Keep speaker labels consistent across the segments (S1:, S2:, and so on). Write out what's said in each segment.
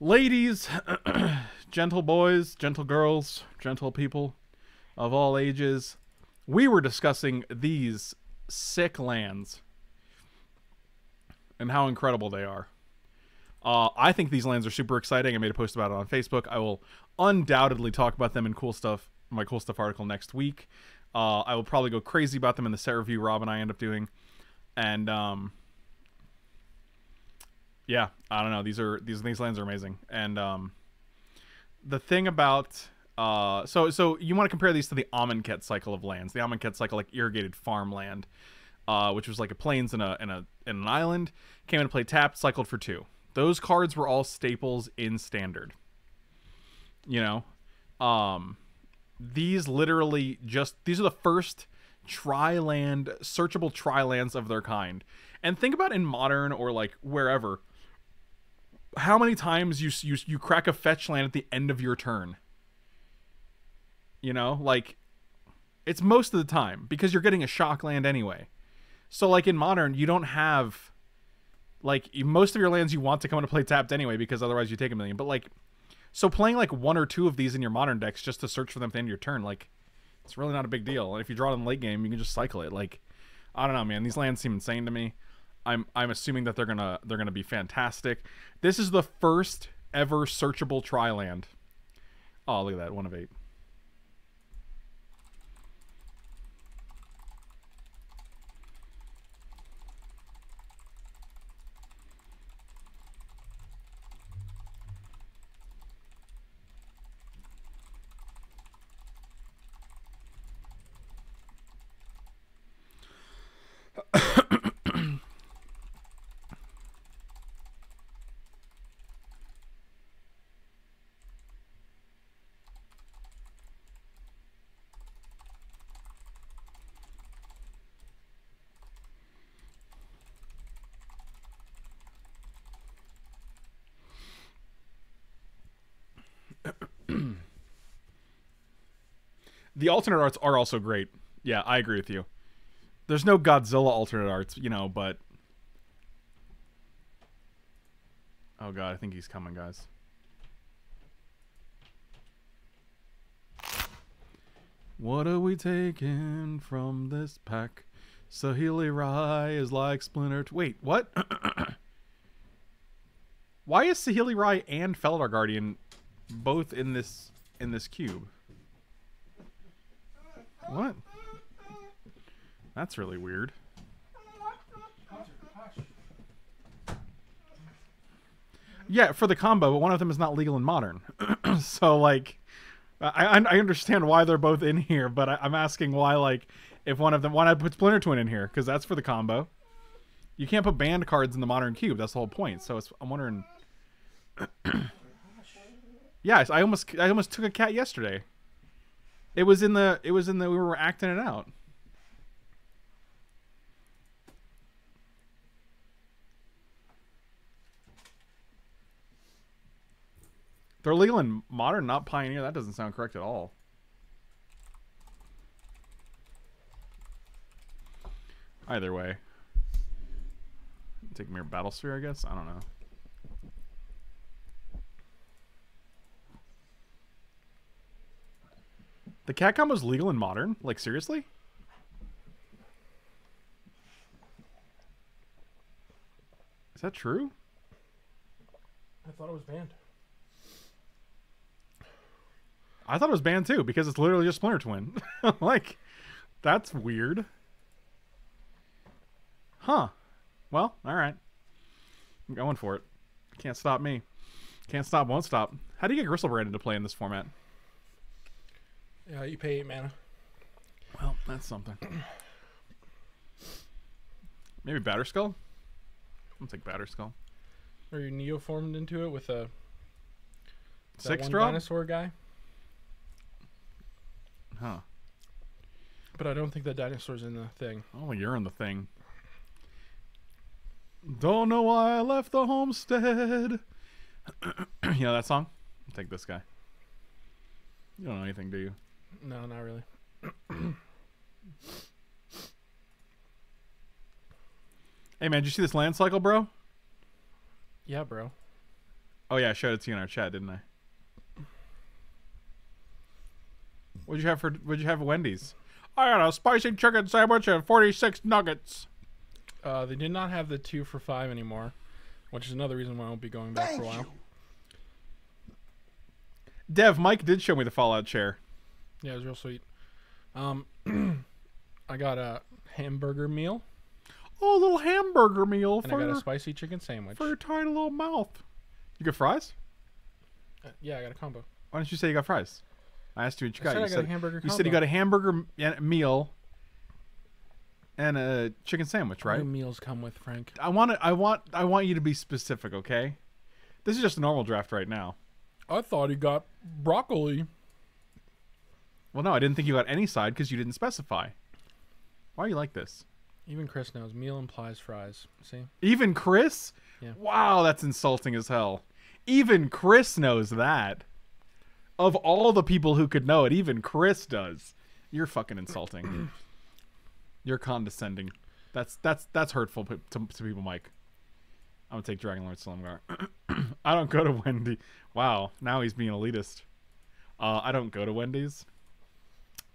S1: Ladies, gentle boys, gentle girls, gentle people of all ages, we were discussing these sick lands and how incredible they are. Uh, I think these lands are super exciting. I made a post about it on Facebook. I will undoubtedly talk about them in cool stuff, my cool stuff article next week. Uh, I will probably go crazy about them in the set review Rob and I end up doing, and um, yeah, I don't know. These are these these lands are amazing, and um, the thing about uh, so so you want to compare these to the Amonkhet cycle of lands. The Amonkhet cycle, like irrigated farmland, uh, which was like a plains and a and a and an island, came into play tapped, cycled for two. Those cards were all staples in standard. You know, um, these literally just these are the first tri-land searchable tri-lands of their kind. And think about in modern or like wherever how many times you you you crack a fetch land at the end of your turn. You know, like it's most of the time because you're getting a shock land anyway. So like in modern, you don't have like most of your lands you want to come into play tapped anyway because otherwise you take a million. But like so playing like one or two of these in your modern decks just to search for them at the end of your turn, like it's really not a big deal. And if you draw it in the late game, you can just cycle it. Like I don't know, man. These lands seem insane to me. I'm I'm assuming that they're gonna they're gonna be fantastic. This is the first ever searchable tri land. Oh, look at that, one of eight. The alternate arts are also great. Yeah, I agree with you. There's no Godzilla alternate arts, you know, but Oh god, I think he's coming, guys. What are we taking from this pack? Saheeli Rai is like Splinter. Wait, what? Why is Saheeli Rai and Felidar Guardian both in this in this cube? What? That's really weird. Yeah, for the combo, but one of them is not legal in modern. so like, I I understand why they're both in here, but I, am asking why like if one of them why not put Splinter Twin in here because that's for the combo. You can't put banned cards in the modern cube. That's the whole point. So I'm wondering. yes, I almost I almost took a cat yesterday. It was in the it was in the we were acting it out. They're legal in modern, not pioneer. That doesn't sound correct at all. Either way. Take Mirror Battlesphere, I guess? I don't know. The cat combo's legal in modern? Like, seriously? Is that true?
S2: I thought it was banned.
S1: I thought it was banned too because it's literally just Splinter Twin. like, that's weird. Huh. Well, all right. I'm going for it. Can't stop me. Can't stop, won't stop. How do you get Griselbrand into play in this format?
S2: Yeah, you pay eight mana.
S1: Well, that's something. Maybe Batterskull? I'll take Batterskull.
S2: Or you neoformed into it with a
S1: six drop
S2: dinosaur guy.
S1: Huh.
S2: But I don't think that dinosaur's in the thing.
S1: Oh, you're in the thing. Don't know why I left the homestead. you know that song? I'll take this guy. You don't know anything, do you?
S2: No, not really.
S1: hey man, did you see this land cycle, bro?
S2: Yeah, bro.
S1: Oh yeah, I showed it to you in our chat, didn't I? What'd you have for? What'd you have at Wendy's? I had a spicy chicken sandwich and forty-six nuggets.
S2: Uh, they did not have the two for five anymore, which is another reason why I won't be going back for a while.
S1: Dev, Mike did show me the Fallout chair.
S2: Yeah, it was real sweet. Um, I got a hamburger meal
S1: Oh, a little hamburger meal
S2: and
S1: for
S2: I got
S1: your,
S2: a spicy chicken sandwich.
S1: for your tiny little mouth. You got fries?
S2: Uh, yeah, I got a combo.
S1: Why didn't you say you got fries? I asked you what you
S2: I
S1: got.
S2: said
S1: you
S2: I got a hamburger
S1: you said you got a hamburger m- meal and a chicken sandwich, right?
S2: do meals come with, Frank?
S1: I want to, I want I want you to be specific, okay? This is just a normal draft right now.
S2: I thought he got broccoli.
S1: Well, no, I didn't think you got any side because you didn't specify. Why are you like this?
S2: Even Chris knows meal implies fries. See?
S1: Even Chris?
S2: Yeah.
S1: Wow, that's insulting as hell. Even Chris knows that. Of all the people who could know it, even Chris does. You're fucking insulting. You're condescending. That's that's that's hurtful to, to people, Mike. I'm gonna take Dragon Lord Silumgar. I don't go to Wendy. Wow, now he's being elitist. Uh, I don't go to Wendy's.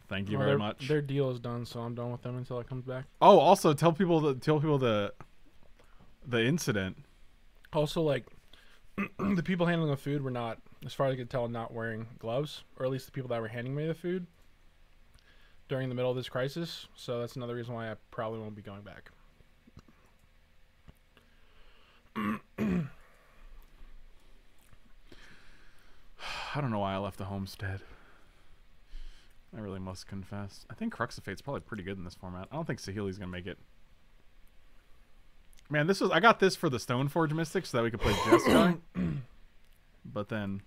S1: Thank you
S2: Well,
S1: very much.
S2: Their deal is done, so I'm done with them until it comes back.
S1: Oh, also tell people the tell people the the incident.
S2: Also, like the people handling the food were not, as far as I could tell, not wearing gloves, or at least the people that were handing me the food during the middle of this crisis. So that's another reason why I probably won't be going back.
S1: I don't know why I left the homestead. I really must confess. I think Crux of Fate's probably pretty good in this format. I don't think Saheeli's gonna make it. Man, this was I got this for the Stoneforge Mystic so that we could play Jeskai. but then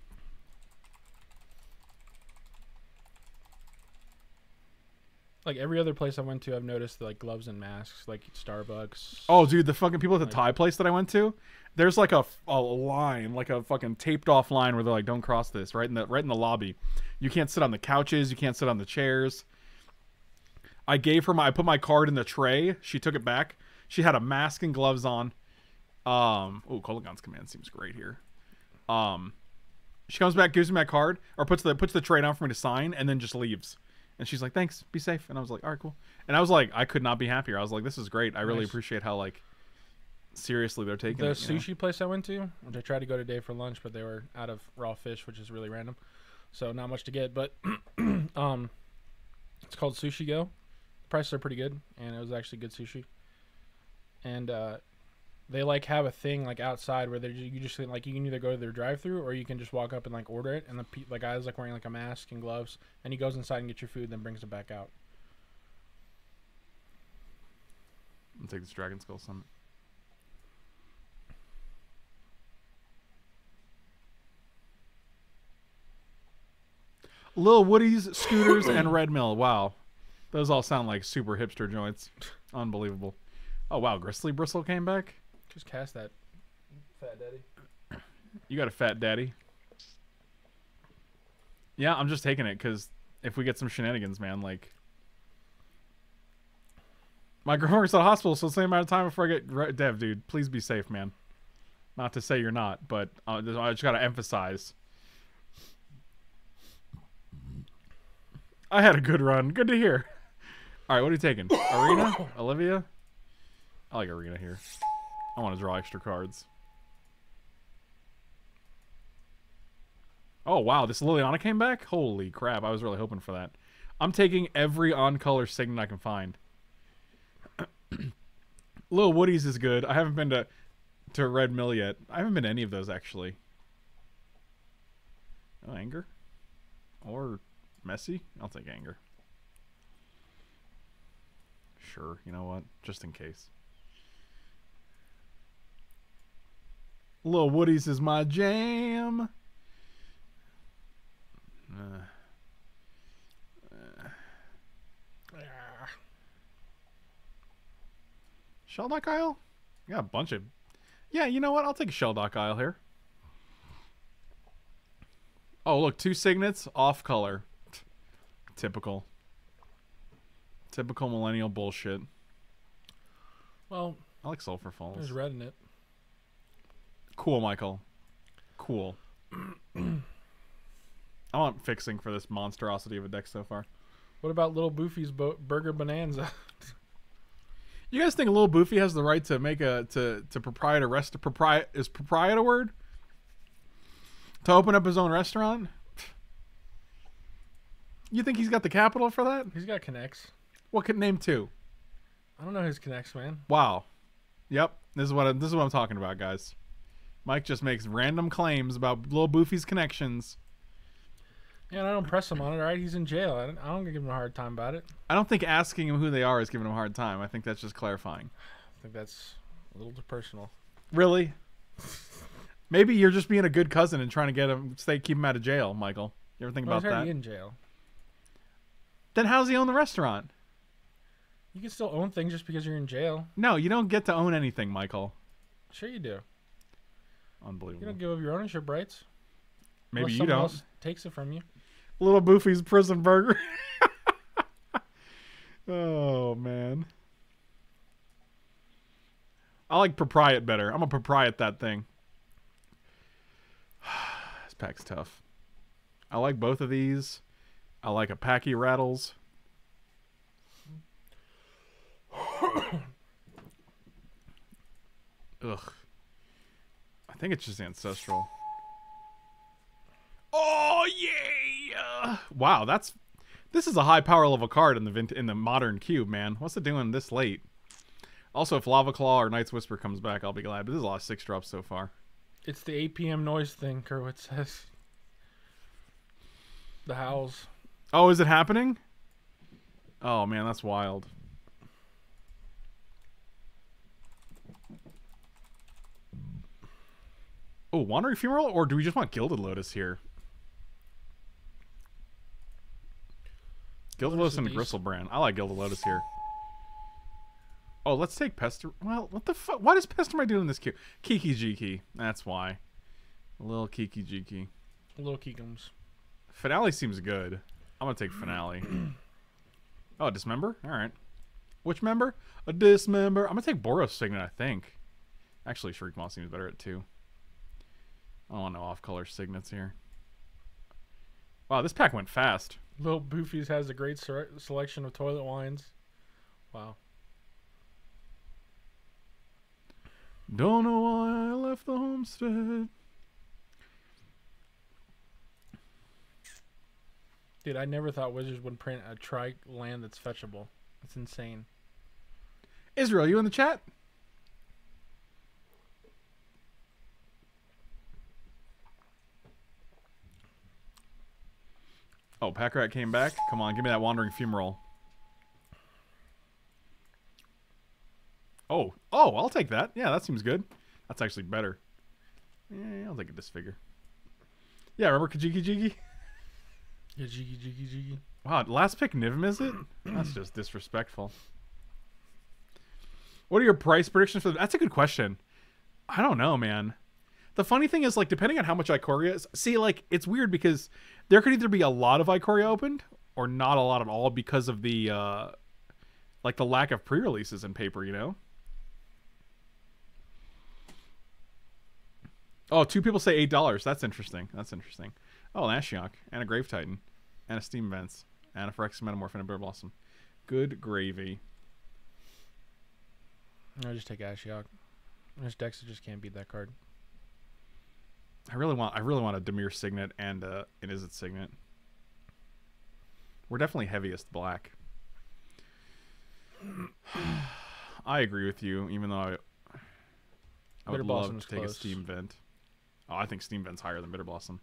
S2: Like every other place I went to, I've noticed like gloves and masks, like Starbucks.
S1: Oh, dude, the fucking people at the
S2: Like-
S1: Thai place that I went to, there's like a, a line, like a fucking taped off line where they're like, "Don't cross this." Right in the right in the lobby, you can't sit on the couches, you can't sit on the chairs. I gave her my, I put my card in the tray. She took it back. She had a mask and gloves on. Um, oh, Kolaghan's command seems great here. Um, she comes back, gives me my card, or puts the puts the tray down for me to sign, and then just leaves. And she's like, "Thanks, be safe." And I was like, "All right, cool." And I was like, I could not be happier. I was like, "This is great. I really
S2: Nice.
S1: appreciate how like seriously they're taking
S2: the
S1: it." you know?
S2: sushi place I went to, which I tried to go today for lunch, but they were out of raw fish, which is really random. So not much to get, but um, it's called Sushi Go. The prices are pretty good, and it was actually good sushi. And uh, they like have a thing like outside where they you just like you can either go to their drive-through or you can just walk up and like order it, and the pe- the guy's like wearing like a mask and gloves, and he goes inside and gets your food, then brings it back out.
S1: I'll take this Dragonskull Summit. Lil Woody's, Scooters, and Red Mill. Wow. Those all sound like super hipster joints. Unbelievable. Oh, wow. Gristly Bristle came back?
S2: Just cast that, fat daddy.
S1: You got a fat daddy. Yeah, I'm just taking it because if we get some shenanigans, man, like. My girl works at a hospital, so the same amount of time before I get. Dev, dude, please be safe, man. Not to say you're not, but uh, I just gotta emphasize. I had a good run. Good to hear. All right, what are you taking? Arena? Olivia? I like Arena here. I want to draw extra cards. Oh wow, this Liliana came back? Holy crap, I was really hoping for that. I'm taking every on color signet I can find. Lil Woody's is good. I haven't been to to Red Mill yet. I haven't been to any of those actually. Oh, anger? Or messy? I'll take anger. Sure, you know what? Just in case. Lil Woody's is my jam. Uh, Shelldock Isle? Yeah, a bunch of. Yeah, you know what? I'll take a Shelldock Isle here. Oh, look, two signets off color. Typical. Typical millennial bullshit.
S2: Well,
S1: I like Sulphur Falls.
S2: there's red in it.
S1: Cool, Michael. Cool. I want fixing for this monstrosity of a deck so far.
S2: What about Little Boofy's bo- Burger Bonanza?
S1: You guys think a little Boofy has the right to make a to to proprietor rest propriet is proprietor a word? To open up his own restaurant? You think he's got the capital for that?
S2: He's got connects.
S1: What could name two?
S2: I don't know his connects, man.
S1: Wow. Yep. This is what I, this is what I'm talking about, guys. Mike just makes random claims about little Boofy's connections.
S2: Yeah, and I don't press him on it. All right, he's in jail. I don't, I don't give him a hard time about it.
S1: I don't think asking him who they are is giving him a hard time. I think that's just clarifying.
S2: I think that's a little too personal.
S1: Really? Maybe you're just being a good cousin and trying to get him stay keep him out of jail, Michael. You ever think
S2: Well,
S1: about
S2: he's already
S1: that?
S2: in jail.
S1: Then how's he own the restaurant?
S2: You can still own things just because you're in jail.
S1: No, you don't get to own anything, Michael.
S2: Sure, you do. You don't give up your ownership rights.
S1: Maybe you don't.
S2: Else takes it from you.
S1: Little Boofy's prison burger. oh man. I like propriet better. I'm a propriet that thing. this pack's tough. I like both of these. I like a packy rattles. Ugh. I think it's just ancestral. Oh yeah! Wow, that's this is a high power level card in the vint- in the modern cube, man. What's it doing this late? Also, if Lava Claw or Night's Whisper comes back, I'll be glad. But this is a lot of six drops so far.
S2: It's the 8 p.m. noise thing, Kerwit says. The howls.
S1: Oh, is it happening? Oh man, that's wild. Oh, Wandering Fumarole, or do we just want Gilded Lotus here? Gilded
S2: Lotus
S1: Lotus and
S2: of East.
S1: Griselbrand. I like Gilded Lotus here. Oh, let's take Pester. Well, what the fuck? Why does Pestermite do in this queue? Kiki Jiki. That's why. A little Kiki Jiki.
S2: Little Kikums.
S1: Finale seems good. I'm gonna take finale. oh, dismember. All right. Which member? A dismember. I'm gonna take Boros Signet. I think. Actually, Shriekmaw seems better at two. I don't want no off-color signets here. Wow, this pack went fast.
S2: Little Boofy's has a great selection of toilet wines. Wow.
S1: Don't know why I left the homestead.
S2: Dude, I never thought Wizards would print a tri land that's fetchable. That's insane.
S1: Israel, you in the chat? Oh, Pack Rat came back. Come on, give me that Wandering Fumarole. Oh, oh, I'll take that. Yeah, that seems good. That's actually better. Yeah, I'll take a disfigure. Yeah, remember Kajiki Jiki?
S2: Yeah, jiggy, jiggy, jiggy.
S1: Wow, last pick Niv-Mizzet? That's just disrespectful. What are your price predictions for the That's a good question. I don't know, man. The funny thing is, like, depending on how much Ikoria is, see, like, it's weird because there could either be a lot of Ikoria opened or not a lot at all because of the, uh, like, the lack of pre-releases in paper, you know? Oh, two people say eight dollars. That's interesting. That's interesting. Oh, an Ashiok and a Grave Titan and a Steam Vents and a Phyrexian Metamorph and a Bitter Blossom. Good gravy.
S2: I just take Ashiok. Decks that just can't beat that card.
S1: I really want. I really want a Dimir Signet and uh, an Izzet Signet. We're definitely heaviest black. I agree with you, even though I, I would love to take
S2: close.
S1: a Steam Vent. Oh, I think Steam Vent's higher than Bitter Blossom.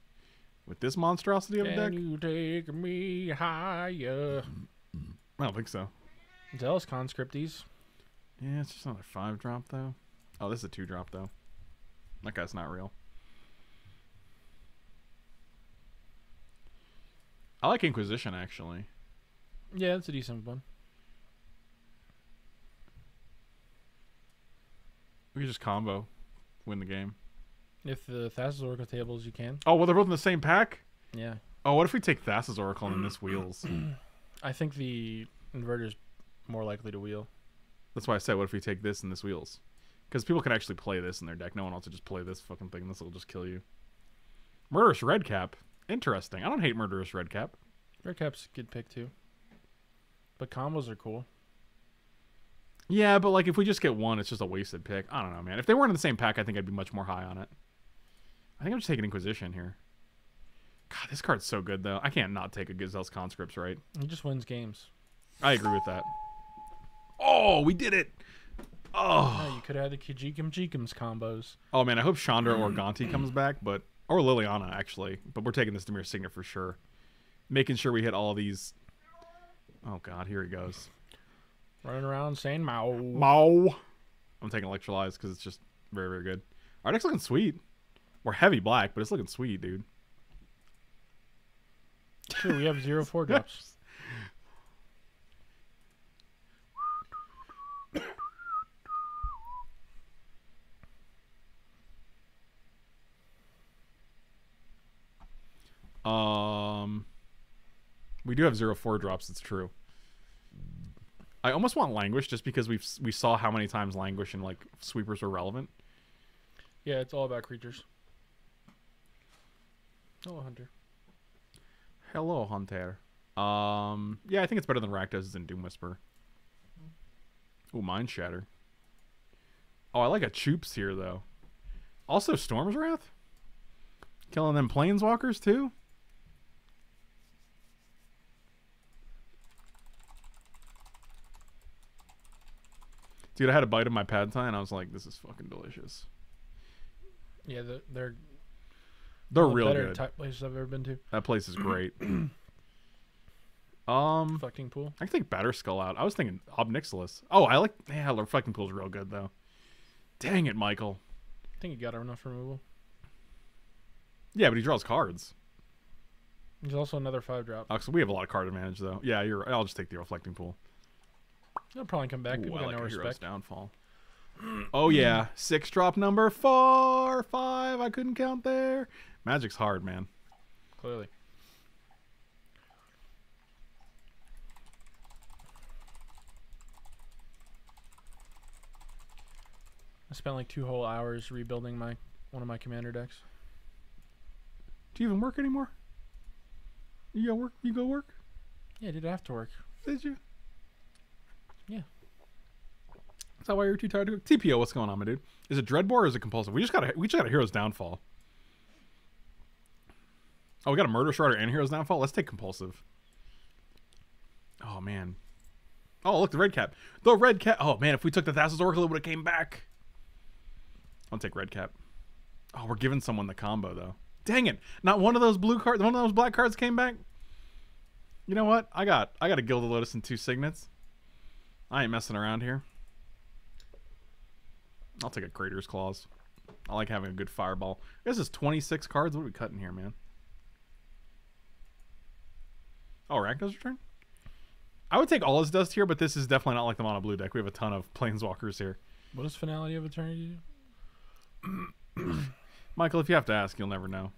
S1: With this monstrosity of a deck,
S2: Can you take me higher?
S1: I don't think so.
S2: Zealous Conscripts.
S1: Yeah, it's just another five drop though. Oh, this is a two drop though. That guy's not real. I like Inquisition actually.
S2: Yeah, that's a decent one.
S1: We could just combo, win the game.
S2: If the Thassa's Oracle tables, you can.
S1: Oh, well, they're both in the same pack.
S2: Yeah.
S1: Oh, what if we take Thassa's Oracle and this wheels?
S2: I think the inverter's more likely to wheel.
S1: That's why I said, what if we take this and this wheels? Because people can actually play this in their deck. No one else will just play this fucking thing. And This will just kill you. Murderous Redcap. Interesting. I don't hate Murderous Redcap.
S2: Red Cap's a good pick too. But combos are cool.
S1: Yeah, but like if we just get one, it's just a wasted pick. I don't know, man. If they weren't in the same pack, I think I'd be much more high on it. I think I'm just taking Inquisition here. God, this card's so good though. I can't not take a Zealous Conscripts, right?
S2: He just wins games.
S1: I agree with that. Oh, we did it! Oh,
S2: Oh, you could have the Kijikum Jikums combos.
S1: oh man, I hope Chandra or Gonti comes back, but or Liliana actually. But we're taking this Dimir Signet for sure. Making sure we hit all these. Oh God, here he goes.
S2: Running around saying Mao.
S1: Mow. I'm taking Electrolyze because it's just very, very good. Our deck's looking sweet. We're heavy black, but it's looking sweet, dude.
S2: True, we have zero four drops.
S1: Um, we do have zero four drops. It's true. I almost want languish just because we've we saw how many times languish and like sweepers were relevant.
S2: Yeah, it's all about creatures. Hello, Hunter.
S1: Hello, Hunter. Um, yeah, I think it's better than Rakdos and Doom Whisper. Ooh, Mind Shatter. Oh, I like a Choops here though. Also, Storm's Wrath. Killing them Planeswalkers too. Dude, I had a bite of my pad thai and I was like, "This is fucking delicious."
S2: Yeah, the, they're
S1: They're
S2: one of the
S1: real
S2: better
S1: good.
S2: type places I've ever been to.
S1: that place is great. um,
S2: Fucking pool.
S1: I can take Batterskull out. I was thinking Ob Nixilis. Oh, I like. Yeah, the fucking pool's real good though. Dang it, Michael.
S2: I think you got enough removal.
S1: Yeah, but he draws cards.
S2: There's also another five drop.
S1: Oh, so we have a lot of card advantage though. Yeah, you're. I'll just take the reflecting pool.
S2: They'll probably come back.
S1: Ooh,
S2: People
S1: I
S2: got
S1: like
S2: no
S1: a hero's downfall. Oh yeah, mm. six drop number four, five. I couldn't count there. Magic's hard, man.
S2: Clearly. I spent like two whole hours rebuilding my one of my commander decks.
S1: Do you even work anymore? You go work. You go work.
S2: Yeah, did have to work.
S1: Did you?
S2: Yeah.
S1: Is that why you're too tired to? TPO, what's going on, my dude? Is it Dreadbore or is it compulsive? We just got a we just got a Hero's Downfall. Oh, we got a Murderous Rider and Hero's Downfall. Let's take compulsive. Oh man. Oh look, the red cap. The red cap. Oh man, if we took the Thassa's Oracle, it would have came back. I'll take red cap. Oh, we're giving someone the combo though. Dang it! Not one of those blue cards. One of those black cards came back. You know what? I got I got a Gilded Lotus and two Signets. I ain't messing around here. I'll take a Crater's Claws. I like having a good fireball. This is 26 cards. What are we cutting here, man? Oh, Rakdos return? I would take All Is Dust here, but this is definitely not like the mono blue deck. We have a ton of planeswalkers here.
S2: What does Finale of Eternity do?
S1: Michael, if you have to ask, you'll never know.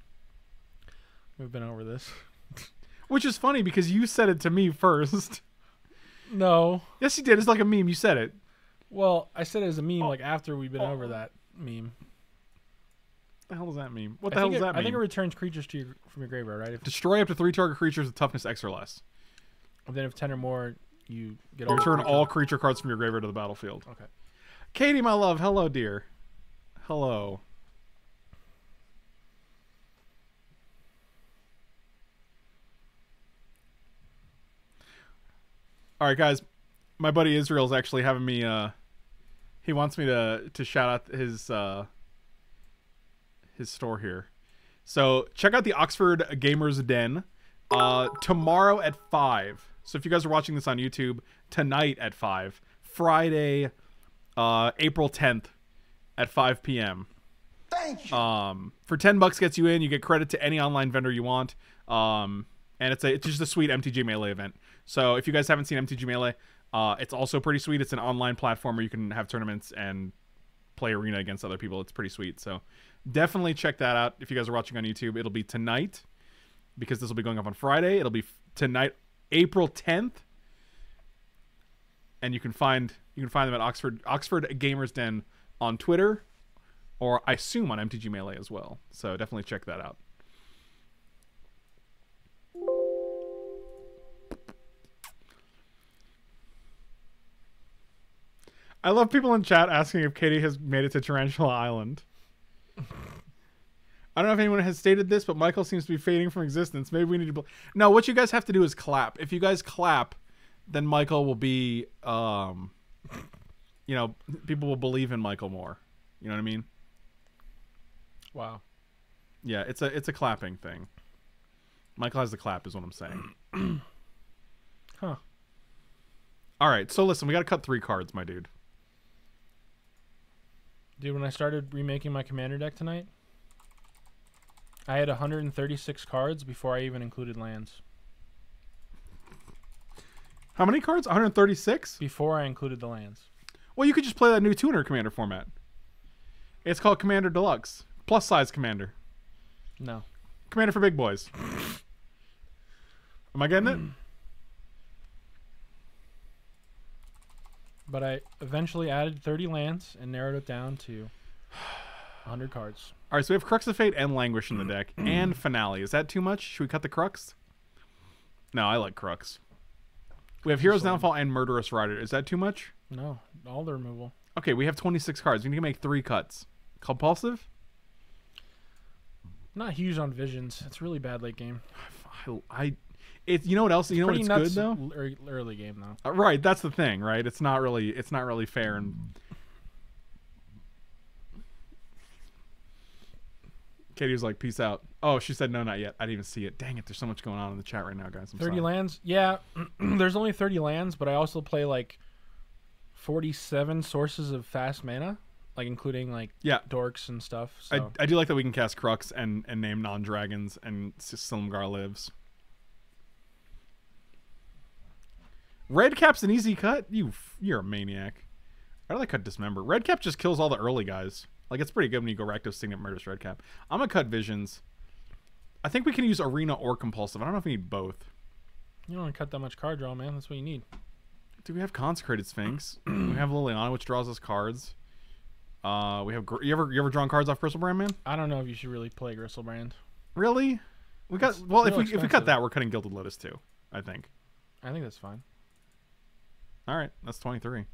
S2: We've been over this.
S1: Which is funny because you said it to me first.
S2: No.
S1: yes, you did. It's like a meme. You said it.
S2: Well, I said it as a meme
S1: Oh.
S2: like after we've been
S1: Oh.
S2: over that meme.
S1: What the hell does that mean? What
S2: I
S1: the hell does
S2: it,
S1: that
S2: I think it returns creatures to your, from your graveyard, right? If,
S1: Destroy up to three target creatures with toughness X or less.
S2: then if ten or more, you get all.
S1: return all creature cards from your graveyard to the battlefield.
S2: Okay.
S1: Katie, my love. Hello, dear. Hello. All right, guys. My buddy Israel's actually having me. Uh, he wants me to to shout out his uh, his store here. So check out the Oxford Gamers Den uh, tomorrow at five. So if you guys are watching this on YouTube, tonight at five, Friday, uh, April tenth, at five p.m.
S3: Thank you.
S1: Um, for ten bucks gets you in. You get credit to any online vendor you want. Um, and it's a it's just a sweet MTG Melee event. So if you guys haven't seen MTG Melee, uh, it's also pretty sweet. It's an online platform where you can have tournaments and play arena against other people. It's pretty sweet. So definitely check that out if you guys are watching on YouTube. It'll be tonight because this will be going up on Friday. It'll be tonight, April 10th. And you can find you can find them at Oxford Oxford Gamers Den on Twitter or I assume on MTG Melee as well. So definitely check that out. I love people in chat asking if Katie has made it to Tarantula Island. I don't know if anyone has stated this, but Michael seems to be fading from existence. Maybe we need to. Bl- no, what you guys have to do is clap. If you guys clap, then Michael will be, um, you know, people will believe in Michael more. You know what I mean?
S2: Wow.
S1: Yeah, it's a it's a clapping thing. Michael has the clap, is what I'm saying.
S2: Huh.
S1: All right, so listen, we got to cut three cards, my dude.
S2: Dude, when I started remaking my commander deck tonight, I had 136 cards before I even included lands.
S1: How many cards? 136.
S2: Before I included the lands.
S1: Well, you could just play that new tuner commander format. It's called Commander Deluxe, plus size commander,
S2: No.
S1: commander for big boys. Am I getting it?
S2: But I eventually added 30 lands and narrowed it down to 100 cards.
S1: All right, so we have Crux of Fate and Languish in the deck, and Finale. Is that too much? Should we cut the Crux? No, I like Crux. We have Heroes Downfall and Murderous Rider. Is that too much?
S2: No, all the removal.
S1: Okay, we have 26 cards. We need to make three cuts. Compulsive?
S2: Not huge on visions. It's really bad late game.
S1: I, I it. You know what else? You know what it's good though.
S2: early game though.
S1: Uh, right, that's the thing, right? It's not really it's not really fair and Katie was like, "Peace out." Oh, she said no, not yet. I didn't even see it. Dang it! There's so much going on in the chat right now, guys. I'm
S2: 30
S1: sorry.
S2: lands? Yeah, there's only 30 lands, but I also play like 47 sources of fast mana, like including like
S1: Yeah,
S2: dorks and stuff. So
S1: I, I do like that we can cast Crux and and name non dragons and Silumgar lives. Red Cap's an easy cut. You you're a maniac. How do they cut Dismember? Red Cap just kills all the early guys. Like it's pretty good when you go Rakdos Signet Murderous Redcap. I'm gonna cut Visions. I think we can use Arena or Compulsive. I don't know if we need both.
S2: you don't want to cut that much card draw, man. That's what you need.
S1: Do we have Consecrated Sphinx? we have Liliana, which draws us cards. Uh, we have. You ever you ever drawn cards off Bristlebrand, man?
S2: I don't know if you should really play Griselbrand.
S1: Really? We got.
S2: It's
S1: well, if
S2: real
S1: we if we cut that, we're cutting Gilded Lotus too. I think.
S2: I think that's fine.
S1: All right, that's 23.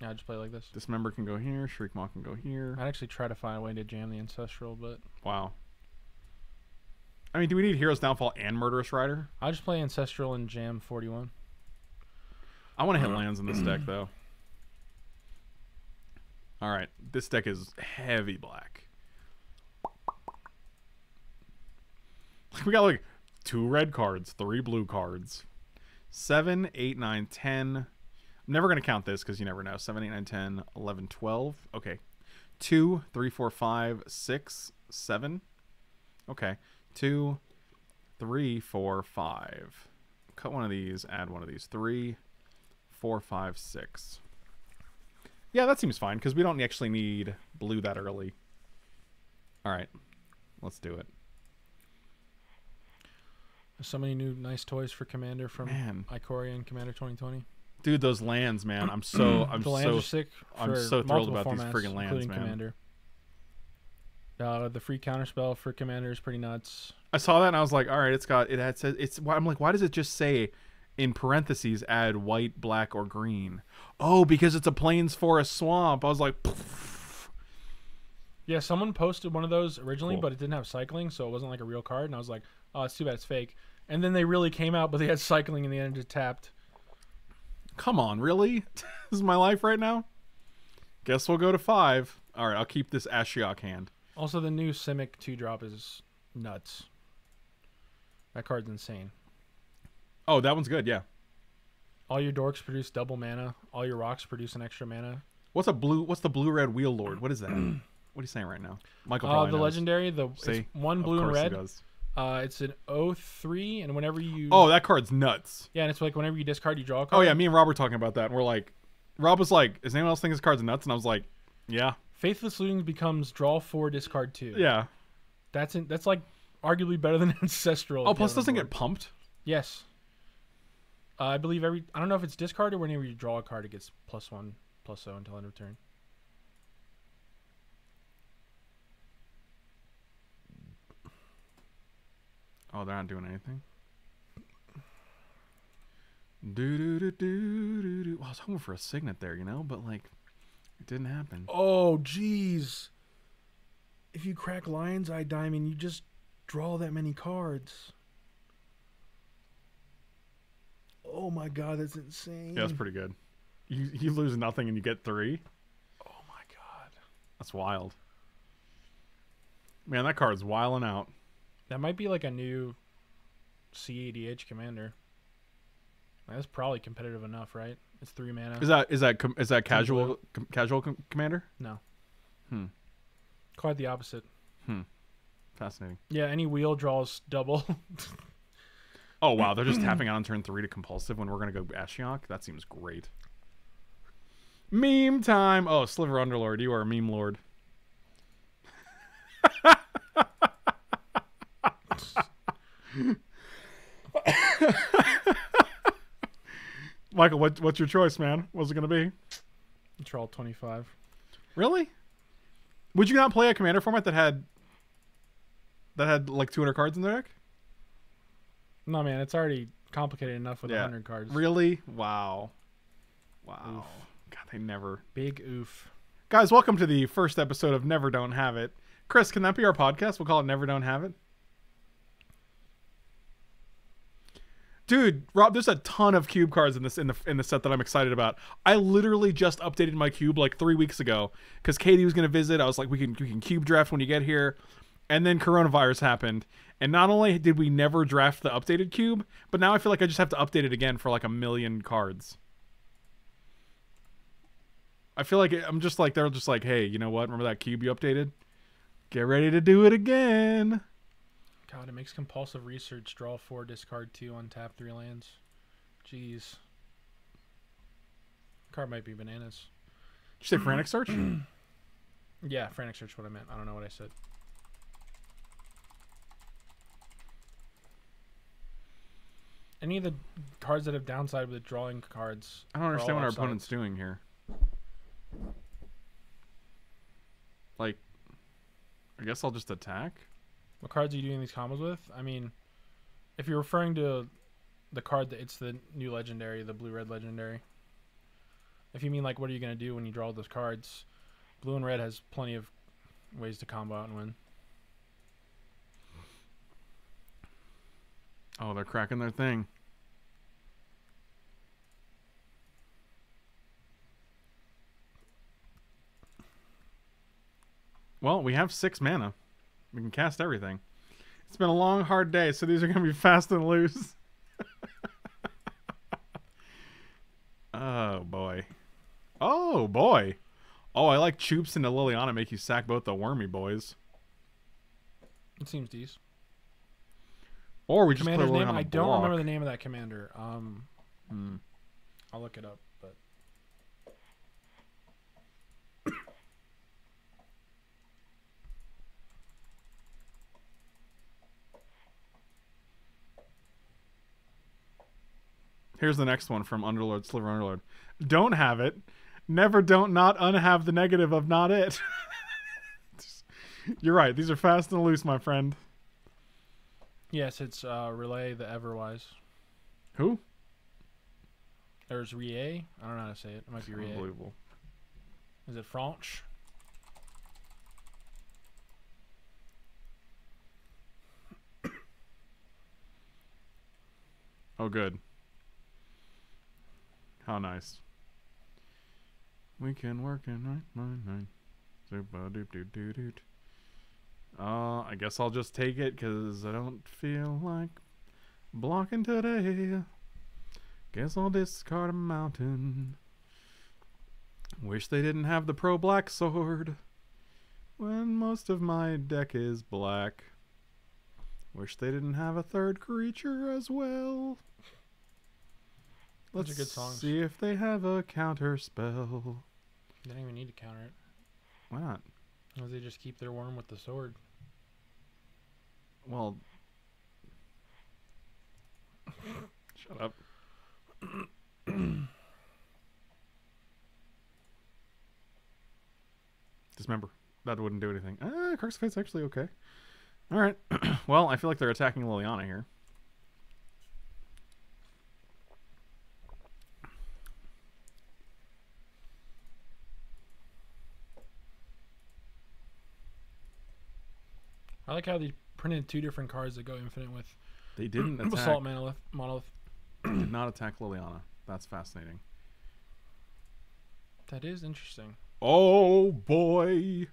S2: Yeah, I just play like this.
S1: Dismember can go here. Shriekmaw can go here.
S2: I'd actually try to find a way to jam the ancestral, but
S1: Wow. I mean, do we need Heroes Downfall and Murderous Rider?
S2: I'll just play ancestral and jam 41.
S1: I want to hit uh-huh. lands in this deck though. All right, this deck is heavy black. We got like two red cards, three blue cards, seven, eight, nine, ten. I'm never gonna count this because you never know. Seven, eight, nine, ten, eleven, twelve. Okay, two, three, four, five, six, seven. Okay, two, three, four, five. Cut one of these. Add one of these. Three, four, five, six. Yeah, that seems fine because we don't actually need blue that early. All right, let's do it.
S2: There's so many new nice toys for Commander from
S1: Man.
S2: Ikoria and Commander 2020.
S1: Dude, those lands, man. I'm so I'm
S2: the lands
S1: so
S2: are sick.
S1: I'm so thrilled about these
S2: formats,
S1: friggin' lands,
S2: including
S1: man.
S2: Commander. Uh, the free counterspell for Commander is pretty nuts.
S1: I saw that and I was like, all right, it's got it had said it's why I'm like, why does it just say in parentheses add white, black, or green? Oh, because it's a plains forest swamp. I was like,
S2: Yeah, someone posted one of those originally,
S1: Cool.
S2: but it didn't have cycling, so it wasn't like a real card. And I was like, oh, it's too bad it's fake. And then they really came out, but they had cycling in the end it tapped.
S1: Come on, really? this is my life right now. Guess we'll go to five. All right, I'll keep this Ashiok hand.
S2: Also, the new Simic 2 drop is nuts. That card's insane.
S1: Oh, that one's good. Yeah.
S2: All your dorks produce double mana. All your rocks produce an extra mana.
S1: What's a blue? What's the blue red wheel lord? What is that? what are you saying right now? Michael
S2: Uh, the
S1: knows.
S2: legendary, the
S1: See?
S2: it's one blue and red. Uh, it's an 03, and whenever you
S1: Oh, that card's nuts.
S2: yeah, and it's like whenever you discard, you draw a card.
S1: Oh yeah, me and Rob were talking about that, and we're like, Rob was like, "Is anyone else think this card's nuts?" And I was like, "Yeah,
S2: Faithless Looting becomes draw four, discard two.
S1: yeah."
S2: that's in, that's like arguably better than ancestral.
S1: Oh,
S2: if you
S1: plus
S2: have it on
S1: doesn't
S2: board.
S1: get pumped.
S2: yes. Uh, I believe every I don't know if it's discard or whenever you draw a card, it gets plus one, plus zero until end of turn.
S1: Oh, they're not doing anything. Do do do do do do. Well, I was hoping for a signet there, you know, but like, It didn't happen.
S2: Oh, jeez. If you crack Lion's Eye Diamond, you just draw that many cards. Oh my god, that's insane.
S1: Yeah, that's pretty good. You you lose nothing and you get three.
S2: Oh my god.
S1: That's wild. Man, that card's wiling out.
S2: That might be like a new cEDH commander. That's probably competitive enough, right? It's three mana.
S1: Is that is that is that casual com- casual com- commander?
S2: No.
S1: Hmm.
S2: Quite the opposite. Hmm.
S1: Fascinating.
S2: Yeah, any wheel draws double.
S1: Oh wow, they're just tapping on turn three to compulsive when we're gonna go Ashiok. That seems great. Meme time. Oh, Sliver Underlord, you are a meme lord. Michael, what, what's your choice, man? What's it gonna be?
S2: Draw 25.
S1: Really? Would you not play a commander format that had that had like 200 cards in the deck?
S2: No, man, it's already complicated enough with a
S1: Yeah.
S2: 100 cards.
S1: Really? Wow. Wow.
S2: Oof.
S1: God, they never.
S2: Big oof.
S1: Guys, welcome to the first episode of Never Don't Have It. Chris, can that be our podcast? We'll call it Never Don't Have It. Dude, Rob, there's a ton of cube cards in this in the in the set that I'm excited about. I literally just updated my cube like three weeks ago because Katie was gonna visit. I was like, we can we can cube draft when you get here, and then coronavirus happened. And not only did we never draft the updated cube, but now I feel like I just have to update it again for like a million cards. I feel like I'm just like they're just like, hey, you know what? Remember that cube you updated? Get ready to do it again.
S2: God, it makes compulsive research draw four, discard two, on untap three lands. Jeez. Card might be bananas.
S1: Did you say frantic search?
S2: Yeah, frantic search what I meant. I don't know what I said. Any of the cards that have downside with drawing cards.
S1: I don't understand what our
S2: upsides.
S1: opponent's doing here. Like, I guess I'll just attack.
S2: What cards are you doing these combos with? I mean, if you're referring to the card that it's the new legendary, the blue red legendary. If you mean like what are you gonna do when you draw those cards, blue and red has plenty of ways to combo out and win.
S1: Oh, they're cracking their thing. Well, we have six mana. We can cast everything. It's been a long, hard day, so these are going to be fast and loose. oh, boy. Oh, boy. Oh, I like Choops into Liliana make you sack both the Wormy boys.
S2: It seems decent.
S1: Or we just
S2: Commander's name? I don't remember the name of that commander. Um,
S1: Hmm.
S2: I'll look it up. But
S1: Here's the next one from Underlord Sliver Underlord. Don't have it. Never don't not unhave the negative of not it. You're right. These are fast and loose, my friend.
S2: yes, it's uh, Rielle the Everwise.
S1: Who?
S2: There's Rie. I don't know how to say it. It might be Rie.
S1: Unbelievable.
S2: Is it French?
S1: Oh, good. How nice. We can work in right mind nine. Super doop doop doop. Uh, I guess I'll just take it because I don't feel like blocking today. Guess I'll discard a mountain. Wish they didn't have the pro black sword when most of my deck is black. Wish they didn't have a third creature as well.
S2: Those
S1: Let's
S2: are good songs.
S1: see if they have a counter spell.
S2: They don't even need to counter it.
S1: Why not?
S2: Because they just keep their worm with the sword.
S1: Well, shut up. Dismember. That wouldn't do anything. Ah, Kirk's Fate's actually okay. All right. well, I feel like they're attacking Liliana here.
S2: Like how they printed two different cards that go infinite with
S1: They didn't attack.
S2: Basalt Monolith. Monolith.
S1: did not attack Liliana. That's fascinating.
S2: That is interesting.
S1: Oh boy.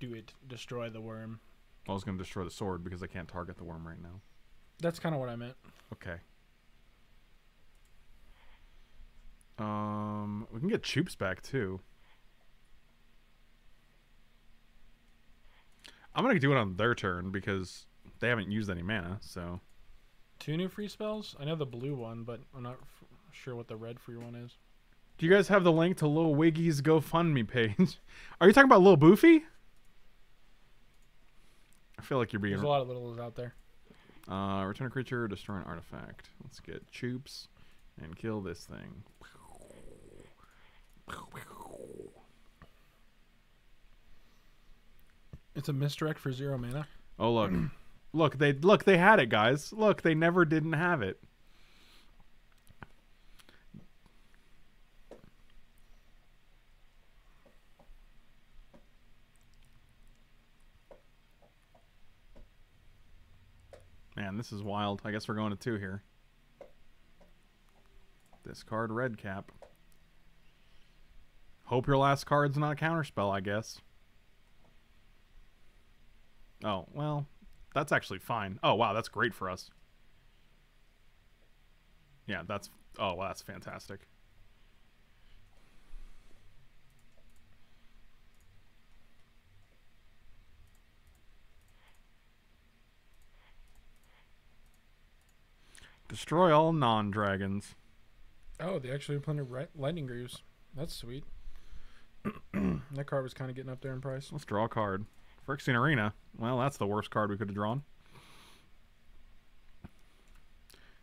S2: Do it. Destroy the worm.
S1: I was going to destroy the sword because I can't target the worm right now.
S2: That's kind of what I meant.
S1: Okay. Um, we can get Choops back too. I'm gonna do it on their turn because they haven't used any mana. So
S2: Two new free spells. I know the blue one, but I'm not f- sure what the red free one is.
S1: Do you guys have the link to Lil Wiggy's GoFundMe page? Are you talking about Lil Boofy? I feel like you're being
S2: There's a lot of littles out there.
S1: uh, return a creature, destroy an artifact. Let's get Choops and kill this thing.
S2: It's a misdirect for zero mana.
S1: Oh look, look they look they had it, guys. Look, they never didn't have it. Man, this is wild. I guess we're going to two here. Discard red cap. Hope your last card's not a counterspell, I guess. Oh, well, that's actually fine. Oh, wow, that's great for us. Yeah, that's oh, wow, that's fantastic. Destroy all non-dragons.
S2: Oh, they actually planted ri- lightning greaves. That's sweet. that card was kind of getting up there in price.
S1: Let's draw a card. Phyrexian Arena. Well, that's the worst card we could have drawn.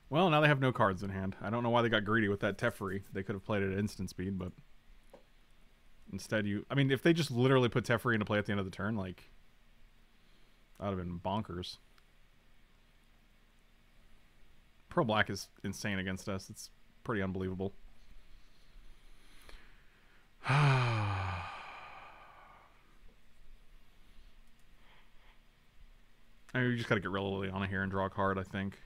S1: Well, now they have no cards in hand. I don't know why they got greedy with that Teferi. They could have played it at instant speed, but instead you... I mean, if they just literally put Teferi into play at the end of the turn, like... That would have been bonkers. Pro Black is insane against us. It's pretty unbelievable. I mean, we just got to get rid of Liliana here and draw a card, I think.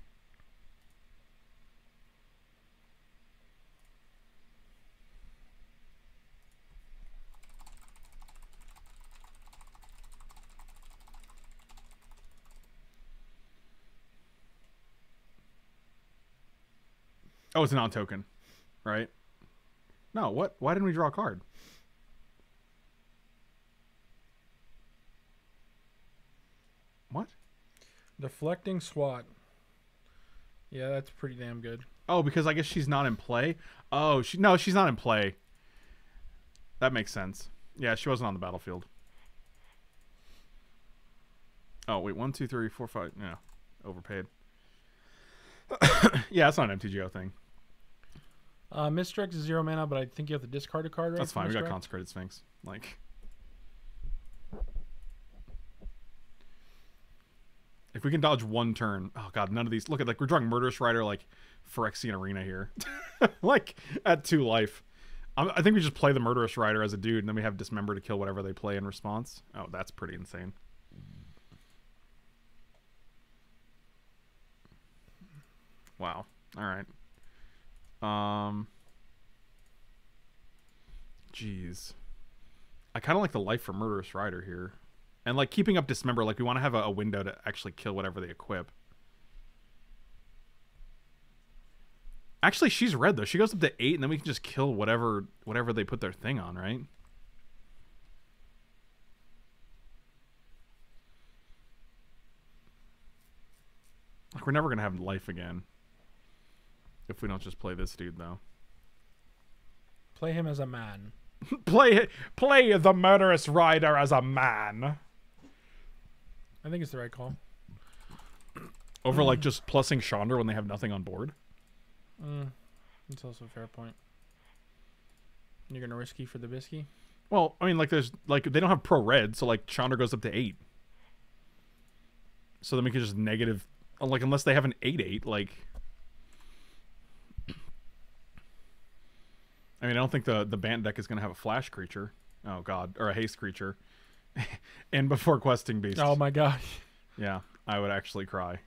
S1: Oh, it's a non-token, right? No, what? Why didn't we draw a card? What?
S2: Deflecting SWAT. Yeah, that's pretty damn good.
S1: Oh, because I guess she's not in play. Oh, she no, she's not in play. That makes sense. Yeah, she wasn't on the battlefield. Oh wait, one, two, three, four, five. Yeah, overpaid. yeah, that's not an MTGO thing.
S2: Uh, Misdirect is zero mana, but I think you have to discard a card, right?
S1: That's fine. We got consecrated sphinx. Like, if we can dodge one turn, oh god, none of these. Look at like we're drawing murderous rider like Phyrexian arena here, like at two life. I'm, I think we just play the murderous rider as a dude, and then we have dismember to kill whatever they play in response. Oh, that's pretty insane. Wow. All right. Um. Jeez. I kind of like the life for murderous rider here, and like keeping up dismember. Like we want to have a, a window to actually kill whatever they equip. Actually, she's red though. She goes up to eight, and then we can just kill whatever whatever they put their thing on, right? Like we're never gonna have life again if we don't just play this dude though.
S2: Play him as a man.
S1: play play the murderous rider as a man
S2: I think it's the right call.
S1: over like just plussing Chandra when they have nothing on board.
S2: Mm, that's also a fair point. You're gonna risky for the bisky.
S1: Well, I mean, like there's like they don't have pro red, so like Chandra goes up to eight. So then we could just negative, like unless they have an eight eight, like. I mean, I don't think the the Bant deck is gonna have a flash creature. Oh god, or a haste creature, and before questing beast.
S2: Oh my gosh.
S1: Yeah, I would actually cry.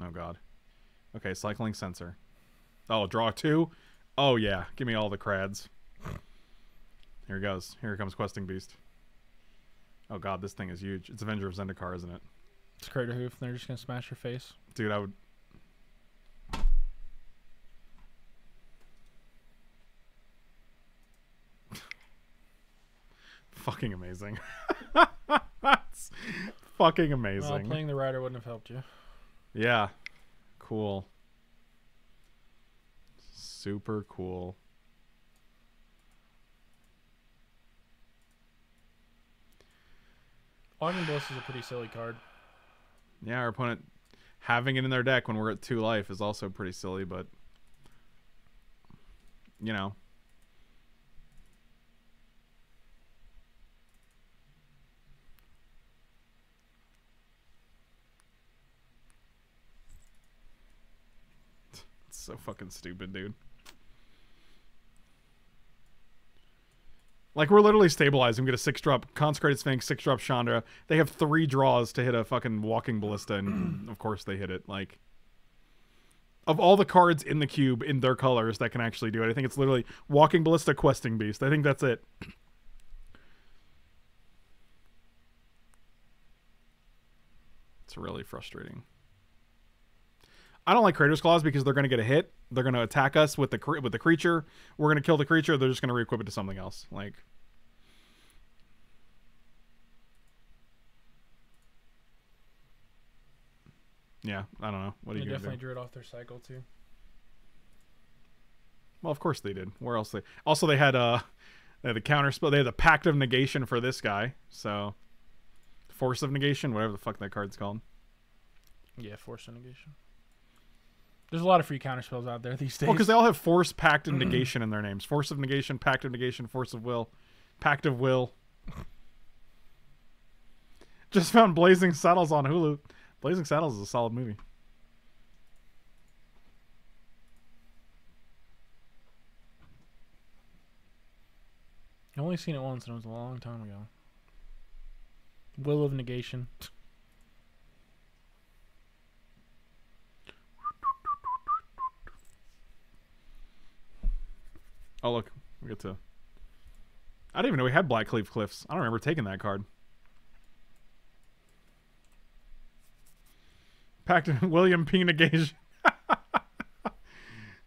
S1: Oh god. Okay, cycling Censor. Oh, draw two. Oh yeah, give me all the crads. Here it goes. Here comes questing beast. Oh god, this thing is huge. It's Avenger of Zendikar, isn't it?
S2: It's Craterhoof, and they're just gonna smash your face.
S1: Dude, I would. Fucking amazing. That's fucking
S2: Well,
S1: amazing.
S2: playing the rider wouldn't have helped you.
S1: yeah. Cool. Super cool.
S2: Walking Bliss is a pretty silly card.
S1: Yeah, our opponent having it in their deck when we're at two life is also pretty silly, but you know. So fucking stupid, dude. Like we're literally stabilizing. We get a six drop consecrated sphinx, six drop Chandra. They have three draws to hit a fucking walking ballista, and of course they hit it. Like of all the cards in the cube in their colors that can actually do it, I think it's literally walking ballista, questing beast. I think that's it. It's really frustrating. I don't like Kratos Claws because they're going to get a hit. They're going to attack us with the with the creature. We're going to kill the creature. They're just going to re-equip it to something else. Like, yeah, I don't know. What
S2: They
S1: you
S2: definitely
S1: do?
S2: drew it off their cycle too.
S1: Well, of course they did. Where else they? Also, they had uh, they had the counter spell. They had the Pact of Negation for this guy. So, Force of Negation, whatever the fuck that card's called.
S2: Yeah, force of negation. There's a lot of free counter spells out there these days.
S1: Well, because they all have Force, Pact, and Negation in their names. Force of Negation, Pact of Negation, Force of Will, Pact of Will. Just found Blazing Saddles on Hulu. Blazing Saddles is a solid movie.
S2: I've only seen it once, and it was a long time ago. Will of negation.
S1: Oh look, we get to. I didn't even know we had Blackcleave Cliffs. I don't remember taking that card. Pact of William P. Negation.